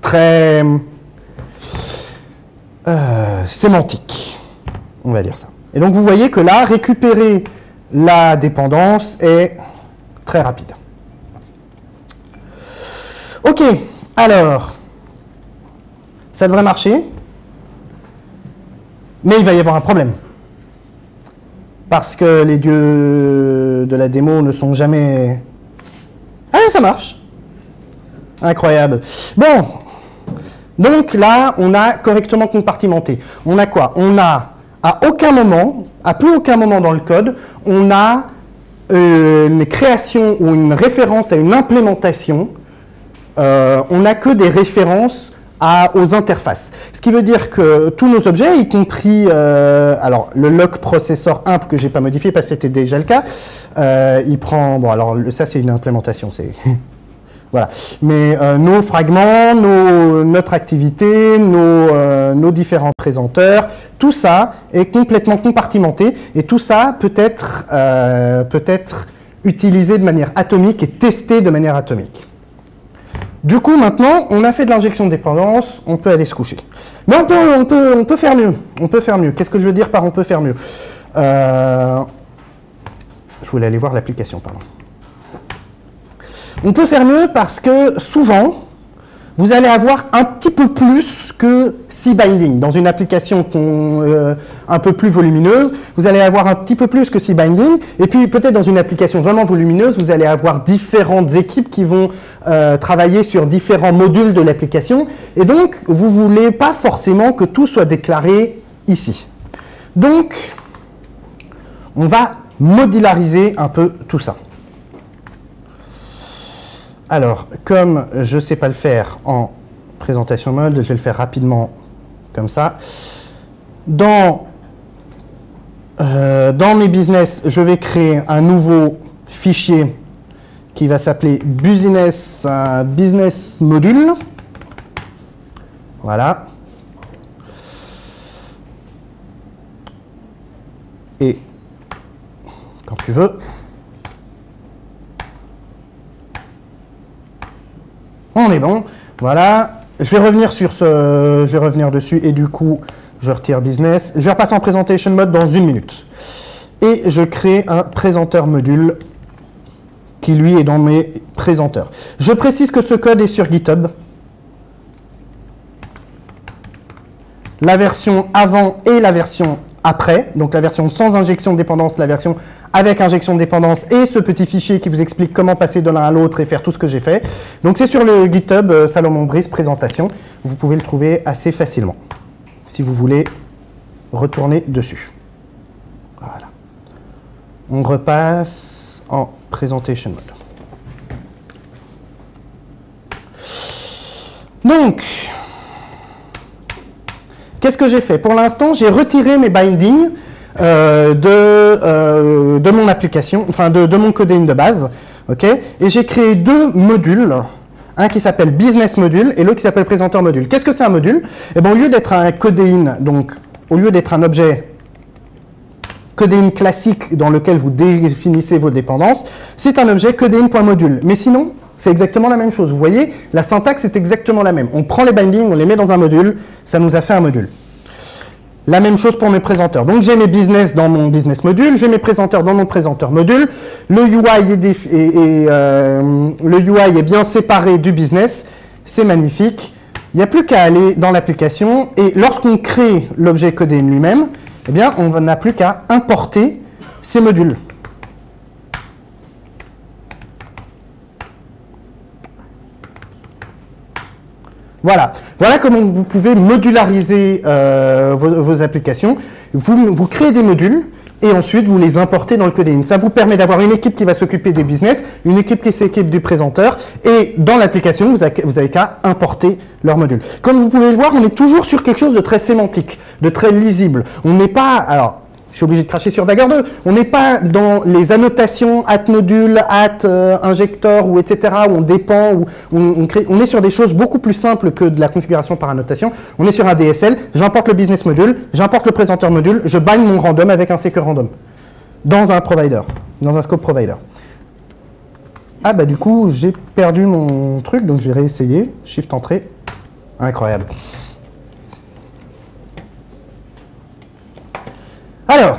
très euh, sémantique. On va dire ça. Et donc vous voyez que là, récupérer la dépendance est très rapide. Ok, alors, ça devrait marcher, mais il va y avoir un problème. Parce que les dieux de la démo ne sont jamais... Ah, ça marche Incroyable. Bon, donc là, on a correctement compartimenté. On a quoi? On a à aucun moment, à plus aucun moment dans le code, on a euh, une création ou une référence à une implémentation. Euh, on n'a que des références aux interfaces. Ce qui veut dire que tous nos objets, y compris euh, alors le lock processor imp que j'ai pas modifié parce que c'était déjà le cas, il prend bon alors ça c'est une implémentation, Voilà. Mais euh, nos fragments, notre activité, euh, nos, différents présenteurs, tout ça est complètement compartimenté et tout ça peut être, euh, peut être utilisé de manière atomique et testé de manière atomique. Du coup, maintenant, on a fait de l'injection de dépendance, on peut aller se coucher. Mais on peut, on peut, on peut faire mieux. On peut faire mieux. Qu'est-ce que je veux dire par on peut faire mieux? Je voulais aller voir l'application, pardon. On peut faire mieux parce que souvent, vous allez avoir un petit peu plus que C-Binding. Dans une application euh, un peu plus volumineuse, vous allez avoir un petit peu plus que C-Binding. Et puis peut-être dans une application vraiment volumineuse, vous allez avoir différentes équipes qui vont euh, travailler sur différents modules de l'application. Et donc, vous ne voulez pas forcément que tout soit déclaré ici. Donc, on va modulariser un peu tout ça. Alors, comme je ne sais pas le faire en présentation mode, je vais le faire rapidement comme ça. Dans, euh, mes business, je vais créer un nouveau fichier qui va s'appeler business, euh, business module. Voilà. Et quand tu veux, On est bon. Voilà. Je vais revenir sur ce, je vais revenir dessus et du coup, je retire business. Je vais repasser en presentation mode dans une minute. Et je crée un présenteur module qui lui est dans mes présenteurs. Je précise que ce code est sur GitHub. La version avant et la version après, donc la version sans injection de dépendance, la version avec injection de dépendance et ce petit fichier qui vous explique comment passer de l'un à l'autre et faire tout ce que j'ai fait. Donc c'est sur le GitHub euh, Salomon Brice présentation. Vous pouvez le trouver assez facilement si vous voulez retourner dessus. Voilà. On repasse en presentation mode. Donc, qu'est-ce que j'ai fait Pour l'instant, j'ai retiré mes bindings euh, de, euh, de mon application, enfin de, de mon coding de base, Et j'ai créé deux modules, un qui s'appelle Business Module et l'autre qui s'appelle Présenteur Module. Qu'est-ce que c'est un module Eh bien, au lieu d'être un coding, donc au lieu d'être un objet coding classique dans lequel vous définissez vos dépendances, c'est un objet coding.module. Mais sinon, c'est exactement la même chose. Vous voyez, la syntaxe est exactement la même. On prend les bindings, on les met dans un module, ça nous a fait un module. La même chose pour mes présenteurs. Donc j'ai mes business dans mon business module, j'ai mes présenteurs dans mon présenteur module. Le UI est, euh, est bien séparé du business, c'est magnifique. Il n'y a plus qu'à aller dans l'application et lorsqu'on crée l'objet codé lui-même, eh bien on n'a plus qu'à importer ces modules. Voilà. Comment vous pouvez modulariser euh, vos, applications. Vous, créez des modules et ensuite vous les importez dans le coding. Ça vous permet d'avoir une équipe qui va s'occuper des business, une équipe qui s'occupe du présenteur et dans l'application, vous avez qu'à importer leurs modules. Comme vous pouvez le voir, on est toujours sur quelque chose de très sémantique, de très lisible. On n'est pas... je suis obligé de cracher sur Dagger 2. On n'est pas dans les annotations at module, at euh, injector ou etc. où on dépend, où on, crée. On est sur des choses beaucoup plus simples que de la configuration par annotation. On est sur un DSL. J'importe le business module, j'importe le présenteur module, je bind mon random avec un secure random dans un provider, dans un scope provider. Ah bah du coup j'ai perdu mon truc donc je vais réessayer. Shift entrée. Incroyable. Alors,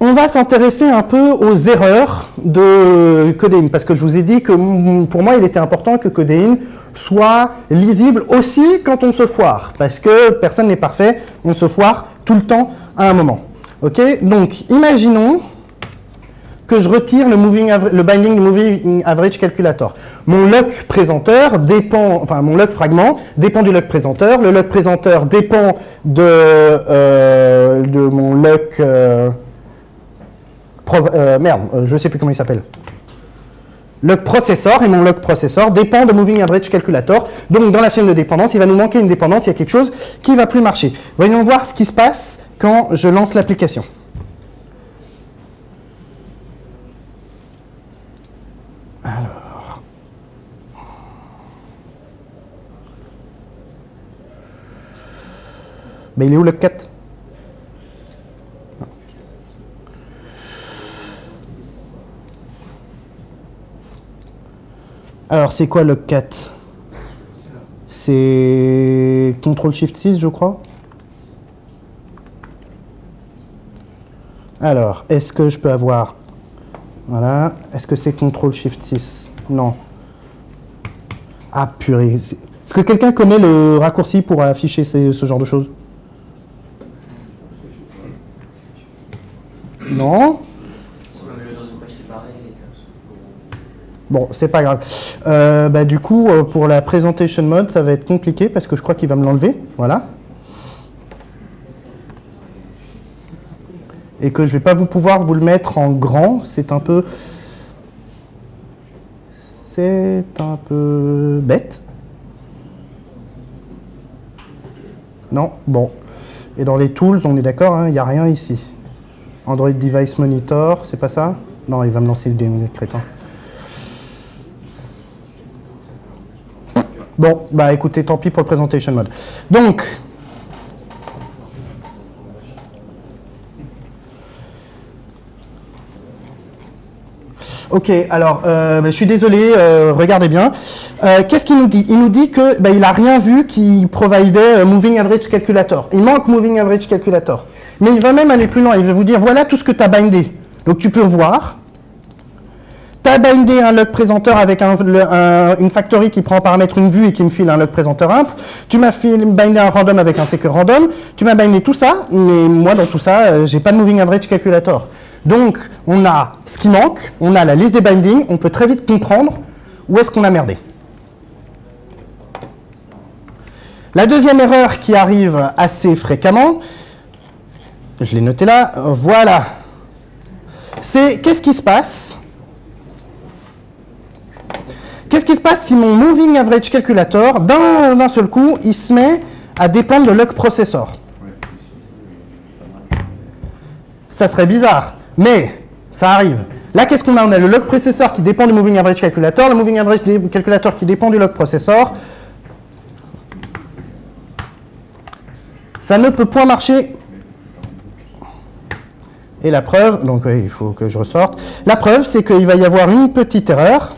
on va s'intéresser un peu aux erreurs de Codeine, parce que je vous ai dit que pour moi, il était important que Codeine soit lisible aussi quand on se foire, parce que personne n'est parfait, on se foire tout le temps à un moment. Ok? Donc, imaginons que je retire le, moving le binding du moving average calculator. Mon lock présenteur dépend, enfin mon lock fragment dépend du lock présenteur. Le lock présenteur dépend de, euh, mon lock euh, euh, merde, je ne sais plus comment il s'appelle. Lock processor et mon lock processor dépend de moving average calculator. Donc dans la chaîne de dépendance, il va nous manquer une dépendance, il y a quelque chose qui ne va plus marcher. Voyons voir ce qui se passe quand je lance l'application. Alors. Mais il est où le 4 Alors, c'est quoi le 4 C'est CTRL SHIFT 6, je crois. Alors, est-ce que je peux avoir voilà. Est-ce que c'est CTRL SHIFT 6 Non. Ah purée. Est-ce que quelqu'un connaît le raccourci pour afficher ce genre de choses? Non Bon, c'est pas grave. Euh, bah, du coup, euh, pour la presentation mode, ça va être compliqué parce que je crois qu'il va me l'enlever. Voilà. Et que je ne vais pas vous pouvoir vous le mettre en grand. C'est un peu... C'est un peu bête. Non Bon. Et dans les tools, on est d'accord, hein, il n'y a rien ici. Android Device Monitor, c'est pas ça? Non, il va me lancer le démon crétin. Bon, bah écoutez, tant pis pour le presentation mode. Donc, Ok, alors euh, je suis désolé, euh, regardez bien. Euh, qu'est-ce qu'il nous dit? Il nous dit que ben, il a rien vu qui providait Moving Average Calculator. Il manque Moving Average Calculator. Mais il va même aller plus loin. Il va vous dire voilà tout ce que tu as bindé. Donc tu peux voir. Tu as bindé un log présenteur avec une factory qui prend en paramètre une vue et qui me file un log présenteur imp. Tu m'as bindé un random avec un secure random. Tu m'as bindé tout ça, mais moi dans tout ça, j'ai pas de Moving Average Calculator. Donc, on a ce qui manque, on a la liste des bindings, on peut très vite comprendre où est-ce qu'on a merdé. La deuxième erreur qui arrive assez fréquemment, je l'ai noté là, voilà, c'est qu'est-ce qui se passe? Qu'est-ce qui se passe si mon moving average calculator, d'un seul coup, il se met à dépendre de luck processor? Ça serait bizarre, mais ça arrive. Là, qu'est-ce qu'on a? On a le log processor qui dépend du moving average calculator, le moving average calculator qui dépend du log processor. Ça ne peut point marcher. Et la preuve, donc il faut que je ressorte. La preuve, c'est qu'il va y avoir une petite erreur.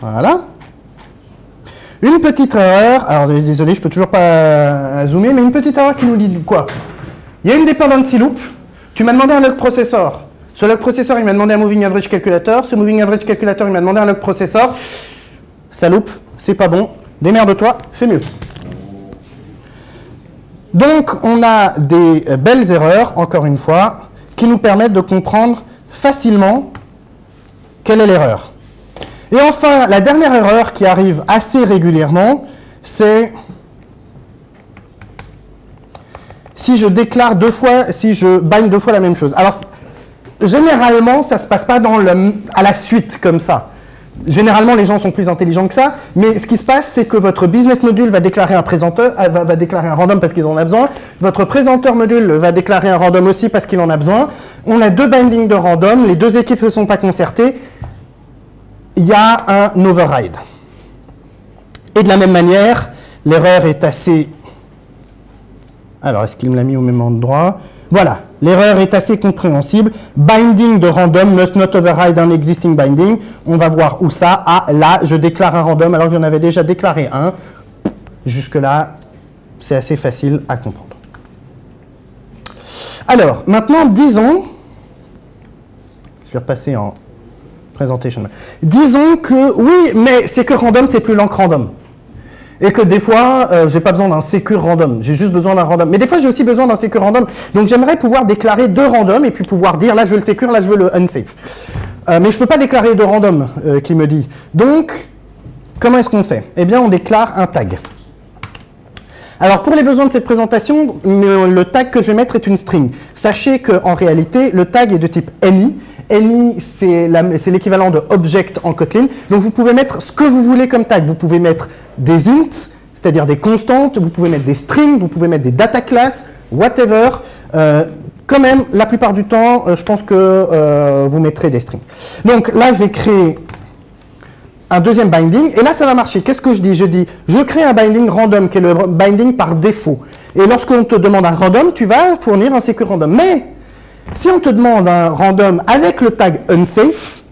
Voilà. Une petite erreur, alors désolé, je peux toujours pas zoomer, mais une petite erreur qui nous dit quoi? Il y a une dependency loop, tu m'as demandé un log processor. Ce log processor, il m'a demandé un moving average calculator. Ce moving average calculator, il m'a demandé un log processor. Ça loupe, c'est pas bon. Démerde-toi, c'est mieux. Donc, on a des belles erreurs, encore une fois, qui nous permettent de comprendre facilement quelle est l'erreur. Et enfin, la dernière erreur qui arrive assez régulièrement, c'est si je déclare deux fois, si je bind deux fois la même chose. Alors, généralement, ça ne se passe pas dans à la suite comme ça. Généralement, les gens sont plus intelligents que ça, mais ce qui se passe, c'est que votre business module va déclarer un présenteur, euh, va, va déclarer un random parce qu'il en a besoin. Votre présenteur module va déclarer un random aussi parce qu'il en a besoin. On a deux bindings de random, les deux équipes ne sont pas concertées il y a un override. Et de la même manière, l'erreur est assez... Alors, est-ce qu'il me l'a mis au même endroit? Voilà, l'erreur est assez compréhensible. Binding de random must not override un existing binding. On va voir où ça. Ah, là, je déclare un random alors que j'en avais déjà déclaré un. Jusque-là, c'est assez facile à comprendre. Alors, maintenant, disons... Je vais repasser en Disons que, oui, mais c'est que random, c'est plus lent que random. Et que des fois, euh, j'ai pas besoin d'un secure random, j'ai juste besoin d'un random. Mais des fois, j'ai aussi besoin d'un secure random. Donc j'aimerais pouvoir déclarer deux randoms et puis pouvoir dire, là je veux le secure, là je veux le unsafe. Euh, mais je peux pas déclarer deux randoms, euh, qui me dit. Donc, comment est-ce qu'on fait? Eh bien, on déclare un tag. Alors pour les besoins de cette présentation, le tag que je vais mettre est une string. Sachez qu'en réalité, le tag est de type any any, c'est l'équivalent de object en Kotlin. Donc vous pouvez mettre ce que vous voulez comme tag. Vous pouvez mettre des ints, c'est-à-dire des constantes, vous pouvez mettre des strings, vous pouvez mettre des data classes, whatever. Euh, quand même, la plupart du temps, euh, je pense que euh, vous mettrez des strings. Donc là, je vais créer un deuxième binding, et là, ça va marcher. Qu'est-ce que je dis? Je dis, je crée un binding random, qui est le binding par défaut. Et lorsqu'on te demande un random, tu vas fournir un secure random. Mais si on te demande un random avec le tag unsafe,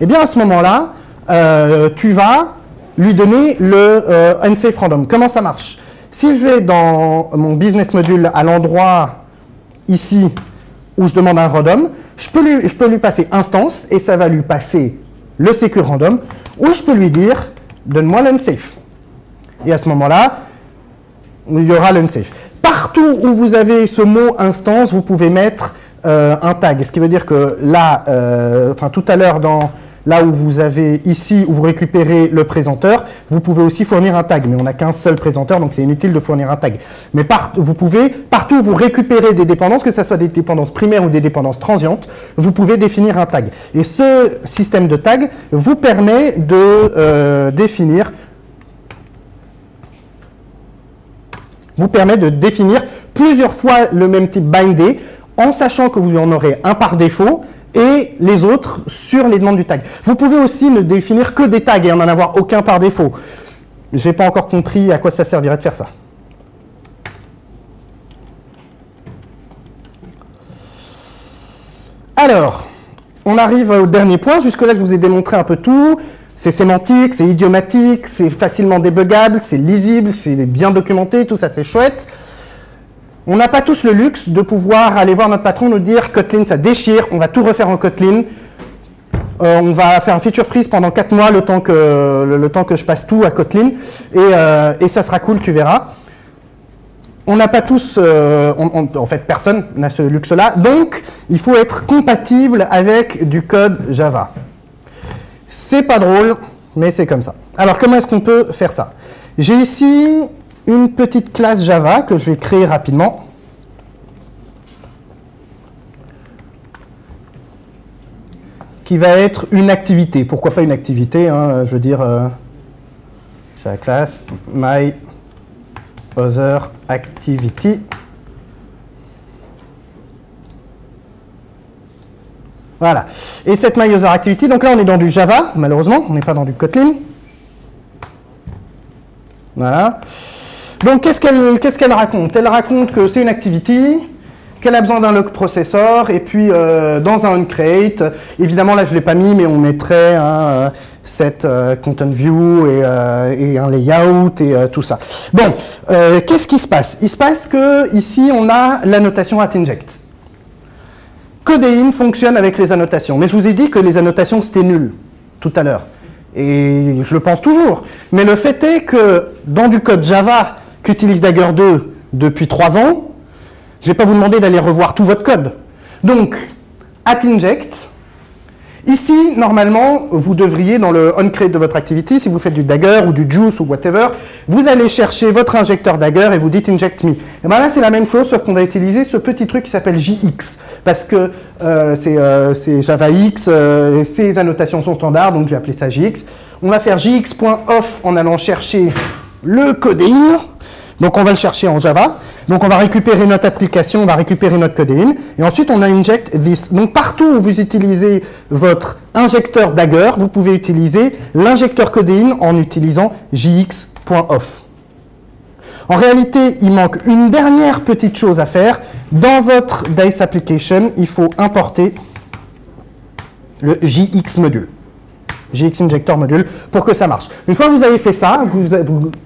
eh bien à ce moment-là, euh, tu vas lui donner le euh, unsafe random. Comment ça marche? Si je vais dans mon business module à l'endroit ici où je demande un random, je peux, lui, je peux lui passer instance et ça va lui passer le secure random, ou je peux lui dire donne-moi l'unsafe. Et à ce moment-là, il y aura l'unsafe. Partout où vous avez ce mot instance, vous pouvez mettre euh, un tag. Ce qui veut dire que là, euh, enfin tout à l'heure, dans là où vous avez ici, où vous récupérez le présenteur, vous pouvez aussi fournir un tag. Mais on n'a qu'un seul présenteur, donc c'est inutile de fournir un tag. Mais vous pouvez, partout où vous récupérez des dépendances, que ce soit des dépendances primaires ou des dépendances transientes, vous pouvez définir un tag. Et ce système de tag vous permet de euh, définir vous permet de définir plusieurs fois le même type bindé en sachant que vous en aurez un par défaut et les autres sur les demandes du tag. Vous pouvez aussi ne définir que des tags et en avoir aucun par défaut. Je n'ai pas encore compris à quoi ça servirait de faire ça. Alors, on arrive au dernier point. Jusque-là, je vous ai démontré un peu tout. C'est sémantique, c'est idiomatique, c'est facilement débugable, c'est lisible, c'est bien documenté, tout ça c'est chouette. On n'a pas tous le luxe de pouvoir aller voir notre patron nous dire Kotlin ça déchire, on va tout refaire en Kotlin. Euh, on va faire un feature freeze pendant 4 mois le temps que, je passe tout à Kotlin euh, et, ça sera cool, tu verras. On n'a pas tous, euh, en fait personne n'a ce luxe-là, donc il faut être compatible avec du code Java. C'est pas drôle, mais c'est comme ça. Alors comment est-ce qu'on peut faire ça? J'ai ici une petite classe Java que je vais créer rapidement. qui va être une activité. Pourquoi pas une activité hein, Je veux dire, euh, j'ai la classe my. Voilà. Et cette my donc là on est dans du Java, malheureusement, on n'est pas dans du Kotlin. Voilà. Donc qu'est-ce qu'elle raconte? Elle raconte que c'est une activity, qu'elle a besoin d'un log processor, et puis euh, dans un onCreate, évidemment là je ne l'ai pas mis, mais on mettrait hein, cette euh, content view et, euh, un layout et tout ça. Bon, qu'est-ce qui se passe? Il se passe que ici on a l'annotation at inject. Codeine fonctionne avec les annotations. Mais je vous ai dit que les annotations, c'était nul tout à l'heure. Et je le pense toujours. Mais le fait est que dans du code Java qu'utilise Dagger 2 depuis 3 ans, je ne vais pas vous demander d'aller revoir tout votre code. Donc, at inject, Ici, normalement, vous devriez, dans le onCreate de votre activity, si vous faites du Dagger ou du Juice ou whatever, vous allez chercher votre injecteur Dagger et vous dites inject me. Et bien là, c'est la même chose, sauf qu'on va utiliser ce petit truc qui s'appelle JX, parce que euh, euh, c'est Java X, euh, ces annotations sont standards, donc j'ai appelé ça JX. On va faire JX.off en allant chercher le coding, donc on va le chercher en Java. Donc on va récupérer notre application, on va récupérer notre codeine, et ensuite on inject this. Donc partout où vous utilisez votre injecteur Dagger, vous pouvez utiliser l'injecteur codeine en utilisant jx.off. En réalité, il manque une dernière petite chose à faire. Dans votre DICE application, il faut importer le JX module. JX Injector Module, pour que ça marche. Une fois que vous avez fait ça, vous,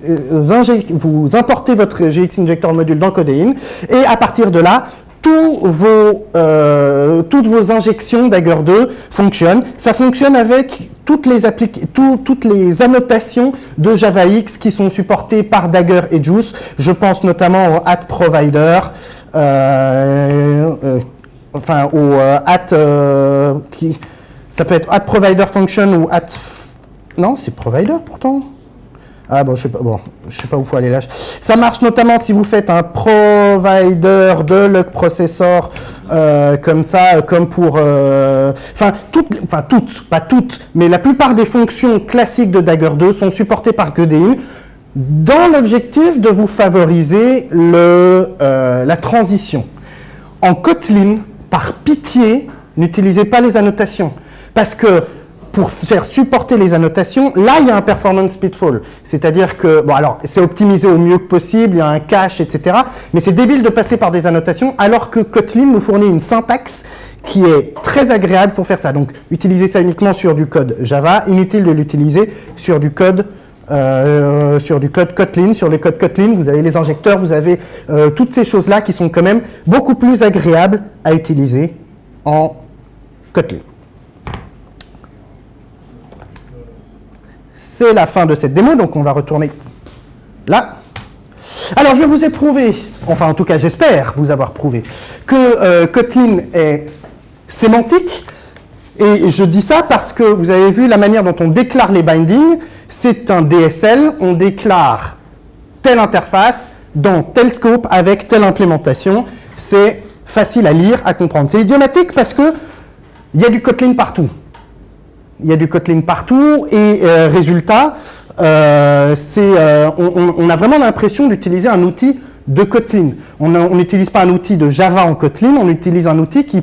euh, importez votre JX Injector Module dans Codeine, et à partir de là, euh, toutes vos injections Dagger 2 fonctionnent. Ça fonctionne avec toutes les, toutes les annotations de JavaX qui sont supportées par Dagger et Juice. Je pense notamment au at provider, euh, enfin au at qui, ça peut être at provider function ou at... Non, c'est provider pourtant. Ah bon, je sais pas, bon, je sais pas où faut aller là. Ça marche notamment si vous faites un provider de log processor euh, comme ça, comme pour, euh, enfin toutes, enfin toutes, pas toutes, mais la plupart des fonctions classiques de Dagger 2 sont supportées par Godin dans l'objectif de vous favoriser le, euh, la transition. En Kotlin, par pitié, n'utilisez pas les annotations. Parce que pour faire supporter les annotations, là, il y a un performance pitfall. C'est-à-dire que, bon, alors, c'est optimisé au mieux que possible, il y a un cache, etc. Mais c'est débile de passer par des annotations, alors que Kotlin nous fournit une syntaxe qui est très agréable pour faire ça. Donc, utilisez ça uniquement sur du code Java. Inutile de l'utiliser sur du code euh, sur du code Kotlin, sur les codes Kotlin, vous avez les injecteurs, vous avez euh, toutes ces choses-là qui sont quand même beaucoup plus agréables à utiliser en Kotlin. C'est la fin de cette démo, donc on va retourner là. Alors, je vous ai prouvé, enfin en tout cas j'espère vous avoir prouvé, que euh, Kotlin est sémantique, et je dis ça parce que vous avez vu la manière dont on déclare les bindings, c'est un DSL, on déclare telle interface dans tel scope avec telle implémentation, c'est facile à lire, à comprendre. C'est idiomatique parce que il y a du Kotlin partout il y a du Kotlin partout et euh, résultat, euh, euh, on, a vraiment l'impression d'utiliser un outil de Kotlin. On n'utilise pas un outil de Java en Kotlin, on utilise un outil qui,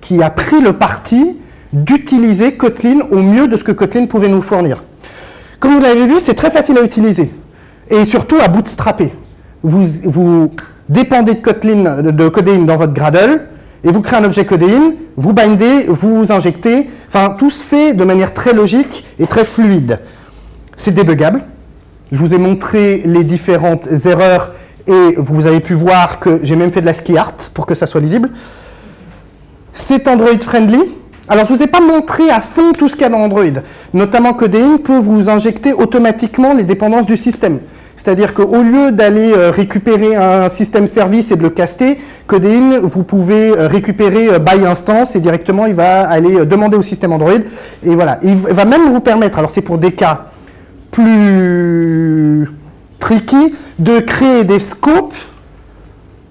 qui a pris le parti d'utiliser Kotlin au mieux de ce que Kotlin pouvait nous fournir. Comme vous l'avez vu, c'est très facile à utiliser et surtout à bootstrapper. Vous, vous dépendez de Kotlin, de Kotlin dans votre Gradle, et vous créez un objet codéine, vous bindez, vous injectez, enfin tout se fait de manière très logique et très fluide. C'est débuggable. Je vous ai montré les différentes erreurs et vous avez pu voir que j'ai même fait de la ski art pour que ça soit lisible. C'est Android friendly. Alors je ne vous ai pas montré à fond tout ce qu'il y a dans Android. Notamment Codeine peut vous injecter automatiquement les dépendances du système. C'est-à-dire qu'au lieu d'aller euh, récupérer un système service et de le caster, Codeine, vous pouvez euh, récupérer euh, by instance et directement il va aller demander au système Android. Et voilà. Il va même vous permettre, alors c'est pour des cas plus tricky, de créer des scopes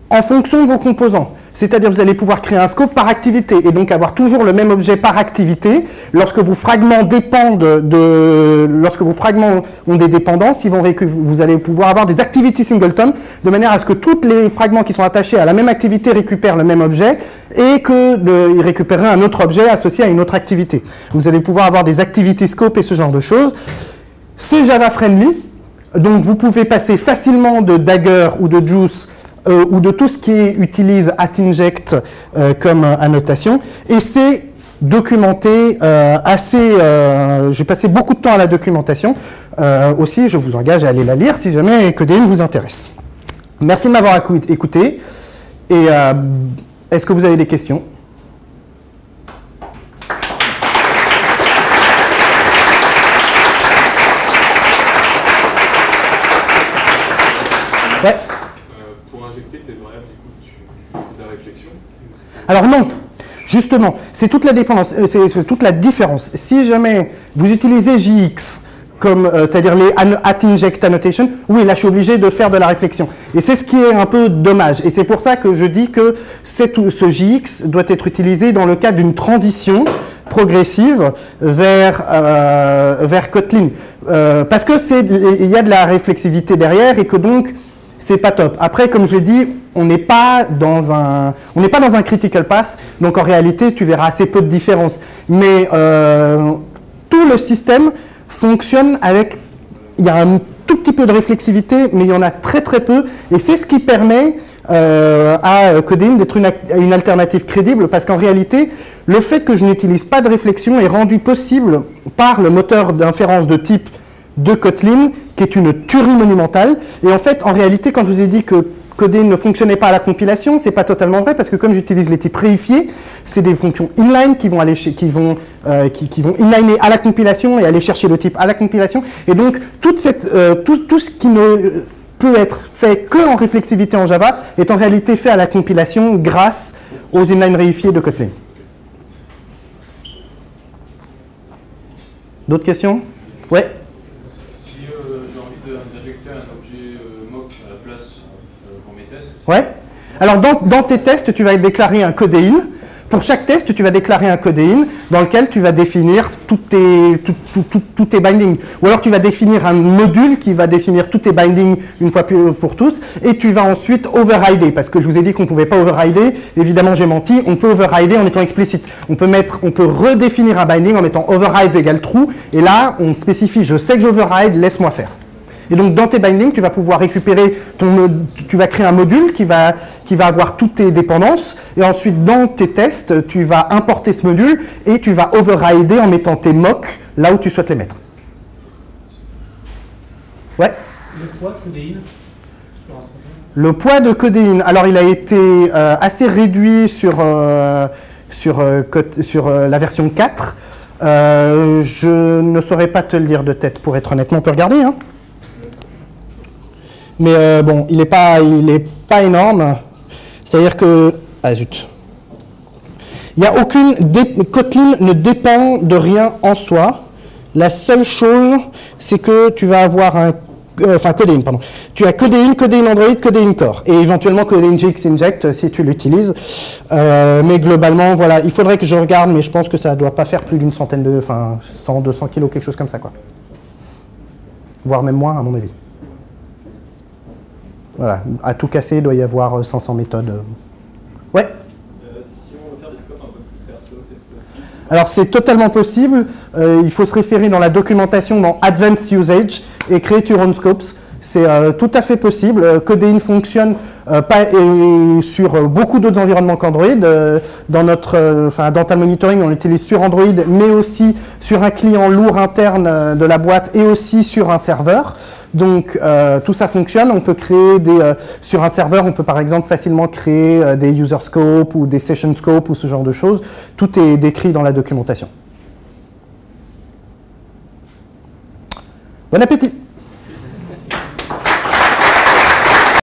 en fonction de vos composants. C'est-à-dire vous allez pouvoir créer un scope par activité et donc avoir toujours le même objet par activité. Lorsque vos fragments dépendent de, lorsque vos fragments ont des dépendances, ils vont vous allez pouvoir avoir des activity singleton de manière à ce que tous les fragments qui sont attachés à la même activité récupèrent le même objet et qu'ils récupéreraient un autre objet associé à une autre activité. Vous allez pouvoir avoir des activity scopes et ce genre de choses. C'est Java friendly, donc vous pouvez passer facilement de Dagger ou de Juice euh, ou de tout ce qui utilise AtInject euh, comme annotation. Et c'est documenté euh, assez... J'ai passé beaucoup de temps à la documentation. aussi, je vous engage à aller la lire si jamais Codeine vous intéresse. Merci de m'avoir écouté. Et est-ce que vous avez des questions? Alors non, justement, c'est toute la dépendance, euh, c'est toute la différence. Si jamais vous utilisez JX, comme, euh, c'est-à-dire les at-inject annotation, oui, là je suis obligé de faire de la réflexion. Et c'est ce qui est un peu dommage. Et c'est pour ça que je dis que ce JX doit être utilisé dans le cadre d'une transition progressive vers, euh, vers Kotlin. parce que il y a de la réflexivité derrière et que donc c'est pas top. Après, comme je l'ai dit, on n'est pas dans un, on n'est pas dans un critical path, donc en réalité, tu verras assez peu de différence. Mais euh, tout le système fonctionne avec, il y a un tout petit peu de réflexivité, mais il y en a très très peu, et c'est ce qui permet euh, à Codeine d'être une, une, alternative crédible, parce qu'en réalité, le fait que je n'utilise pas de réflexion est rendu possible par le moteur d'inférence de type de Kotlin, qui est une tuerie monumentale. Et en fait, en réalité, quand je vous ai dit que Codeine ne fonctionnait pas à la compilation, c'est pas totalement vrai parce que comme j'utilise les types réifiés, c'est des fonctions inline qui vont aller euh, qui, vont inliner à la compilation et aller chercher le type à la compilation. Et donc euh, tout, ce qui ne peut être fait que en réflexivité en Java est en réalité fait à la compilation grâce aux inline réifiés de Kotlin. D'autres questions? Ouais. Ouais. Alors dans, tes tests, tu vas déclarer un codéine. Pour chaque test, tu vas déclarer un codéine dans lequel tu vas définir tous tes, tes bindings. Ou alors tu vas définir un module qui va définir tous tes bindings une fois pour toutes. Et tu vas ensuite overrider. Parce que je vous ai dit qu'on ne pouvait pas overrider. Évidemment, j'ai menti. On peut overrider en étant explicite. On peut, mettre, on peut redéfinir un binding en mettant override égale true. Et là, on spécifie, je sais que j'override, laisse-moi faire. Et donc dans tes bindings, tu vas pouvoir récupérer ton, tu vas créer un module qui va, qui va avoir toutes tes dépendances. Et ensuite dans tes tests, tu vas importer ce module et tu vas overrider en mettant tes mocks là où tu souhaites les mettre. Ouais. Le poids de codéine Le poids de codéine, alors il a été euh, assez réduit sur, euh, sur, euh, sur la version 4. je ne saurais pas te le dire de tête pour être honnêtement, on peut regarder. Hein mais euh, bon, il n'est pas, pas énorme. C'est-à-dire que... Ah zut. Il a aucune... Kotlin ne dépend de rien en soi. La seule chose, c'est que tu vas avoir un... Euh, enfin, Codeine, pardon. Tu as Codeine, Codeine Android, Codeine Core. Et éventuellement Codeine GX Inject si tu l'utilises. Euh, mais globalement, voilà, il faudrait que je regarde, mais je pense que ça ne doit pas faire plus d'une centaine de... Enfin, 100, 200 kilos, quelque chose comme ça, quoi. Voire même moins, à mon avis. Voilà, à tout casser, il doit y avoir 500 euh, méthodes. Ouais euh, Si on veut faire des scopes un peu plus perso, c'est possible Alors c'est totalement possible. Euh, il faut se référer dans la documentation dans Advanced Usage et créer your own scopes. C'est tout à fait possible. Codeine fonctionne pas, sur beaucoup d'autres environnements qu'Android. dans notre enfin, Dental Monitoring, on l'utilise sur Android, mais aussi sur un client lourd interne de la boîte et aussi sur un serveur. Donc euh, tout ça fonctionne. On peut créer des euh, sur un serveur, on peut par exemple facilement créer euh, des user scopes ou des session scopes ou ce genre de choses. Tout est décrit dans la documentation. Bon appétit